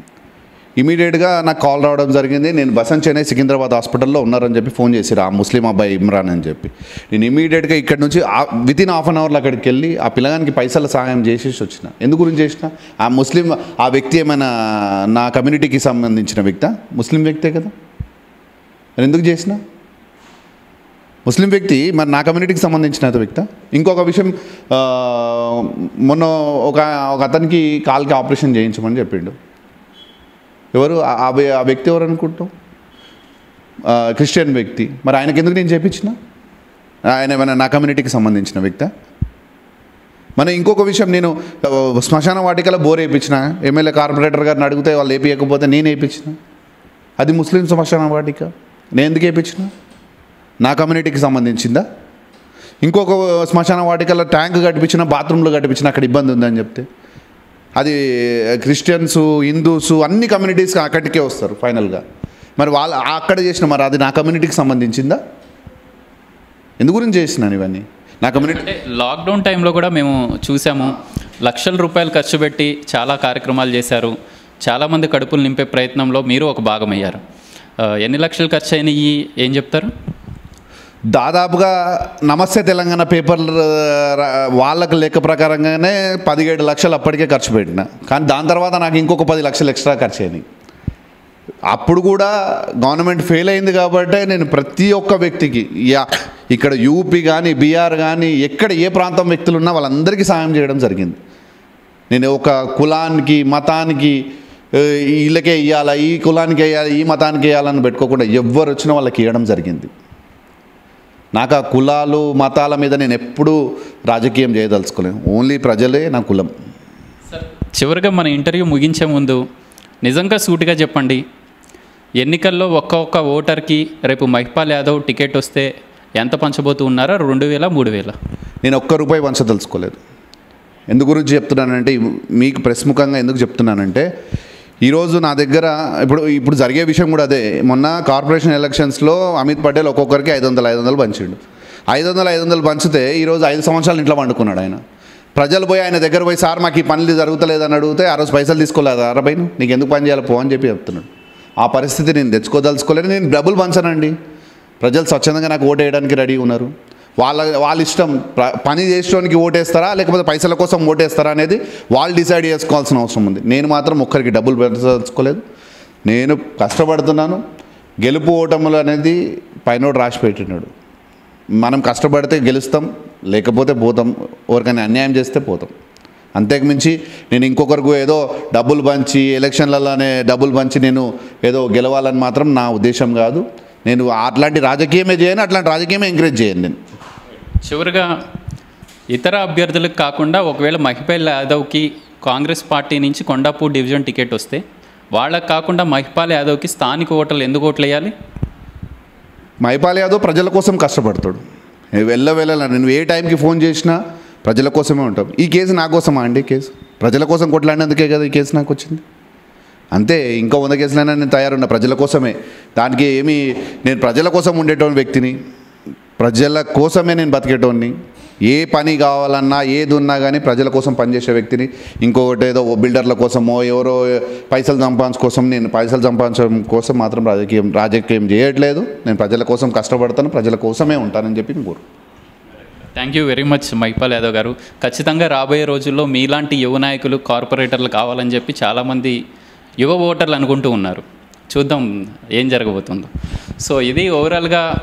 ఇమీడియట్గా నాకు కాల్ రావడం జరిగింది. నేను బసన్ చెన్నై సికింద్రాబాద్ హాస్పిటల్లో ఉన్నారని చెప్పి ఫోన్ చేసిరు ఆ ముస్లిం అబ్బాయి ఇమ్రాన్ అని చెప్పి. నేను ఇమీడియట్గా ఇక్కడ నుంచి విత్ ఇన్ హాఫ్ అన్ అవర్లో అక్కడికి వెళ్ళి ఆ పిల్లగానికి పైసల సహాయం చేసేసి వచ్చిన. ఎందుకు గురించి చేసిన? ఆ ముస్లిం ఆ వ్యక్తి ఏమైనా నా కమ్యూనిటీకి సంబంధించిన వ్యక్తి? ముస్లిం వ్యక్తే కదా? ఎందుకు చేసినా? ముస్లిం వ్యక్తి మరి నా కమ్యూనిటీకి సంబంధించిన వ్యక్తి? ఇంకొక విషయం మొన్న ఒక ఒక అతనికి కాల్కి ఆపరేషన్ చేయించమని చెప్పిండు. ఎవరు? ఆ- వ్య- ఆ వ్యక్తి ఎవరు అనుకుంటాం క్రిస్టియన్ వ్యక్తి. మరి ఆయనకి ఎందుకు నేను చేయించిన ఆయన ఏమైనా నా కమ్యూనిటీకి సంబంధించిన వ్యక్తి? మన ఇంకొక విషయం నేను శ్మశాన వాటికలో బోర్ వేయించిన. ఎమ్మెల్యే కార్పొరేటర్ గారిని అడిగితే వాళ్ళు వేపించకపోతే నేను వేయించిన. అది ముస్లిం శ్మశాన వాటిక. నేను ఎందుకు వేయించిన? నా కమ్యూనిటీకి సంబంధించిందా? ఇంకొక శ్మశాన వాటికల్లో ట్యాంక్ కట్టించిన బాత్రూమ్లు కట్టించిన అక్కడ ఇబ్బంది ఉందని చెప్తే? అది క్రిస్టియన్స్ హిందూస్ అన్ని కమ్యూనిటీస్కి అక్కడికే వస్తారు ఫైనల్గా. మరి వాళ్ళు అక్కడ చేసిన మరి అది నా కమ్యూనిటీకి సంబంధించిందా? ఎందు గురించి చేసినాను ఇవన్నీ? నా కమ్యూనిటీ లాక్డౌన్ టైంలో కూడా మేము చూసాము లక్షల రూపాయలు ఖర్చు పెట్టి చాలా కార్యక్రమాలు చేశారు. చాలామంది కడుపులు నింపే ప్రయత్నంలో మీరు ఒక భాగం అయ్యారు ఎన్ని లక్షలు ఖర్చు అయినాయి? ఏం చెప్తారు? దాదాపుగా నమస్తే తెలంగాణ పేపర్ వాళ్ళకు లెక్క ప్రకారంగానే పదిహేడు లక్షలు అప్పటికే ఖర్చు పెట్టిన. కానీ దాని తర్వాత నాకు ఇంకొక పది లక్షలు ఎక్స్ట్రా ఖర్చు అయినాయి. అప్పుడు కూడా గవర్నమెంట్ ఫెయిల్ అయింది కాబట్టి నేను ప్రతి ఒక్క వ్యక్తికి యా ఇక్కడ యూపీ కానీ బీఆర్ కానీ ఎక్కడ ఏ ప్రాంతం వ్యక్తులు ఉన్నా వాళ్ళందరికీ సాయం చేయడం జరిగింది. నేను ఒక కులానికి మతానికి వీళ్ళకే ఇవ్వాలా ఈ కులానికి వేయాలి ఈ మతానికి వేయాలని పెట్టుకోకుండా ఎవ్వరు వచ్చినా వాళ్ళకి ఇవ్వడం జరిగింది. నాకు ఆ కులాలు మతాల మీద నేను ఎప్పుడూ రాజకీయం చేయదలుచుకోలేను. ఓన్లీ ప్రజలే నా కులం. చివరిగా మన ఇంటర్వ్యూ ముగించే ముందు నిజంగా సూటిగా చెప్పండి. ఎన్నికల్లో ఒక్క ఒక్క ఓటర్కి రేపు మహిపాల్ యాదవ్ టికెట్ వస్తే ఎంత పంచబోతూ ఉన్నారా? రెండు వేల మూడు వేల? నేను ఒక్క రూపాయి పంచదలుచుకోలేదు. ఎందు గురించి చెప్తున్నానంటే మీకు ప్రశ్ముఖంగా ఎందుకు చెప్తున్నానంటే ఈరోజు నా దగ్గర ఇప్పుడు ఇప్పుడు జరిగే విషయం కూడా అదే. మొన్న కార్పొరేషన్ ఎలక్షన్స్లో అమిత్ పటేల్ ఒక్కొక్కరికి ఐదు వందలు ఐదు వందలు పంచిండు. ఐదు వందలు ఐదు వందలు పంచితే ఈరోజు ఐదు సంవత్సరాలు ఇంట్లో వండుకున్నాడు ఆయన. ప్రజలు పోయి ఆయన దగ్గర పోయి సార్ మాకు ఈ పనులు జరుగుతలేదని అడిగితే ఆ రోజు పైసలు తీసుకోలేదు? అరబై నీకు ఎందుకు పని చేయాలి? పో అని చెప్పి చెప్తున్నాడు. ఆ పరిస్థితి నేను తెచ్చుకోదలుచుకోలేదు. నేను డబ్బులు పంచనండి. ప్రజలు స్వచ్ఛందంగా నాకు ఓటు వేయడానికి రెడీ ఉన్నారు. వాళ్ళ వాళ్ళ ఇష్టం. పని చేసేవానికి ఓటేస్తారా? లేకపోతే పైసల కోసం ఓటేస్తారా అనేది వాళ్ళు డిసైడ్ చేసుకోవాల్సిన అవసరం ఉంది. నేను మాత్రం ఒక్కరికి డబ్బులు పెంచదలుచుకోలేదు నేను కష్టపడుతున్నాను. గెలుపు ఓటములు అనేది పైనోడు రాసి పెట్టినాడు. మనం కష్టపడితే గెలుస్తాం. లేకపోతే పోతాం. ఎవరికైనా అన్యాయం చేస్తే పోతాం. అంతకు మించి నేను ఇంకొకరికి ఏదో డబ్బులు పంచి ఎలక్షన్లలోనే డబ్బులు పంచి నేను ఏదో గెలవాలని మాత్రం నా ఉద్దేశం కాదు. నేను అట్లాంటి రాజకీయమే చేయను. అట్లాంటి రాజకీయమే ఎంకరేజ్ చేయను నేను. చివరిగా ఇతర అభ్యర్థులకు కాకుండా ఒకవేళ మహిపాల్ యాదవ్కి కాంగ్రెస్ పార్టీ నుంచి కొండాపూర్ డివిజన్ టికెట్ వస్తే వాళ్ళకి కాకుండా మహిపాల్ యాదవ్కి స్థానిక ఓటర్లు ఎందుకు ఓట్లు వేయాలి మహిపాల్ యాదవ్ ప్రజల కోసం కష్టపడతాడు. వెళ్ళ వెళ్ళాలని నేను ఏ టైంకి ఫోన్ చేసినా ప్రజల కోసమే ఉంటాం. ఈ కేసు నా కోసమా అండి కేసు? ప్రజల కోసం కొట్లాడినందుకే కదా ఈ కేసు నాకు వచ్చింది. అంతే ఇంకా వంద కేసులైనా నేను తయారున్నా. ప్రజల కోసమే. దానికి ఏమి నేను ప్రజల కోసం ఉండేటువంటి వ్యక్తిని ప్రజల కోసమే నేను బతికేటోడిని ఏ పని కావాలన్నా ఏది ఉన్నా కానీ ప్రజల కోసం పనిచేసే వ్యక్తిని. ఇంకొకటి ఏదో బిల్డర్ల కోసమో ఎవరో పైసలు సంపాదించ కోసం నేను పైసలు సంపాదించడం కోసం మాత్రం రాజకీయం రాజకీయం చేయట్లేదు. నేను ప్రజల కోసం కష్టపడతాను ప్రజల కోసమే ఉంటానని చెప్పి కోరు thank you very much Mahipal Yadav గారు. ఖచ్చితంగా రాబోయే రోజుల్లో మీలాంటి యువ నాయకులు కార్పొరేటర్లు కావాలని చెప్పి చాలామంది యువ ఓటర్లు అనుకుంటూ ఉన్నారు. చూద్దాం ఏం జరగబోతుందో. సో ఇది ఓవరాల్గా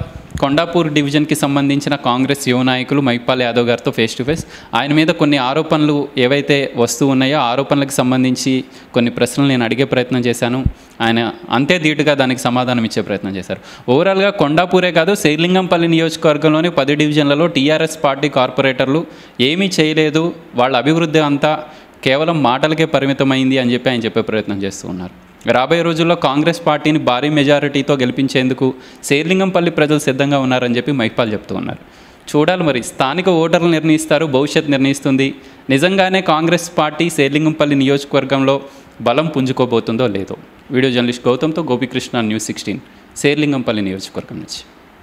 కొండాపూర్ డివిజన్కి సంబంధించిన కాంగ్రెస్ యువ నాయకులు మైపాల్ యాదవ్ గారితో ఫేస్ టు ఫేస్. ఆయన మీద కొన్ని ఆరోపణలు ఏవైతే వస్తూ ఉన్నాయో ఆరోపణలకు సంబంధించి కొన్ని ప్రశ్నలు నేను అడిగే ప్రయత్నం చేశాను. ఆయన అంతే ధీటుగా దానికి సమాధానం ఇచ్చే ప్రయత్నం చేశారు. ఓవరాల్గా కొండాపూరే కాదు శ్రీలింగంపల్లి నియోజకవర్గంలోని పది డివిజన్లలో టీఆర్ఎస్ పార్టీ కార్పొరేటర్లు ఏమీ చేయలేదు. వాళ్ళ అభివృద్ధి అంతా కేవలం మాటలకే పరిమితమైంది అని చెప్పి ఆయన చెప్పే ప్రయత్నం చేస్తూ ఉన్నారు. రాబోయే రోజుల్లో కాంగ్రెస్ పార్టీని భారీ మెజారిటీతో గెలిపించేందుకు శేర్లింగంపల్లి ప్రజలు సిద్ధంగా ఉన్నారని చెప్పి మైపాల్ చెప్తూ ఉన్నారు. చూడాలి మరి స్థానిక ఓటర్లు నిర్ణయిస్తారు భవిష్యత్ నిర్ణయిస్తుంది. నిజంగానే కాంగ్రెస్ పార్టీ శేర్లింగంపల్లి నియోజకవర్గంలో బలం పుంజుకోబోతుందో లేదో. వీడియో జర్నలిస్ట్ గౌతమ్తో గోపికృష్ణ న్యూస్ సిక్స్టీన్ శేర్లింగంపల్లి నియోజకవర్గం నుంచి.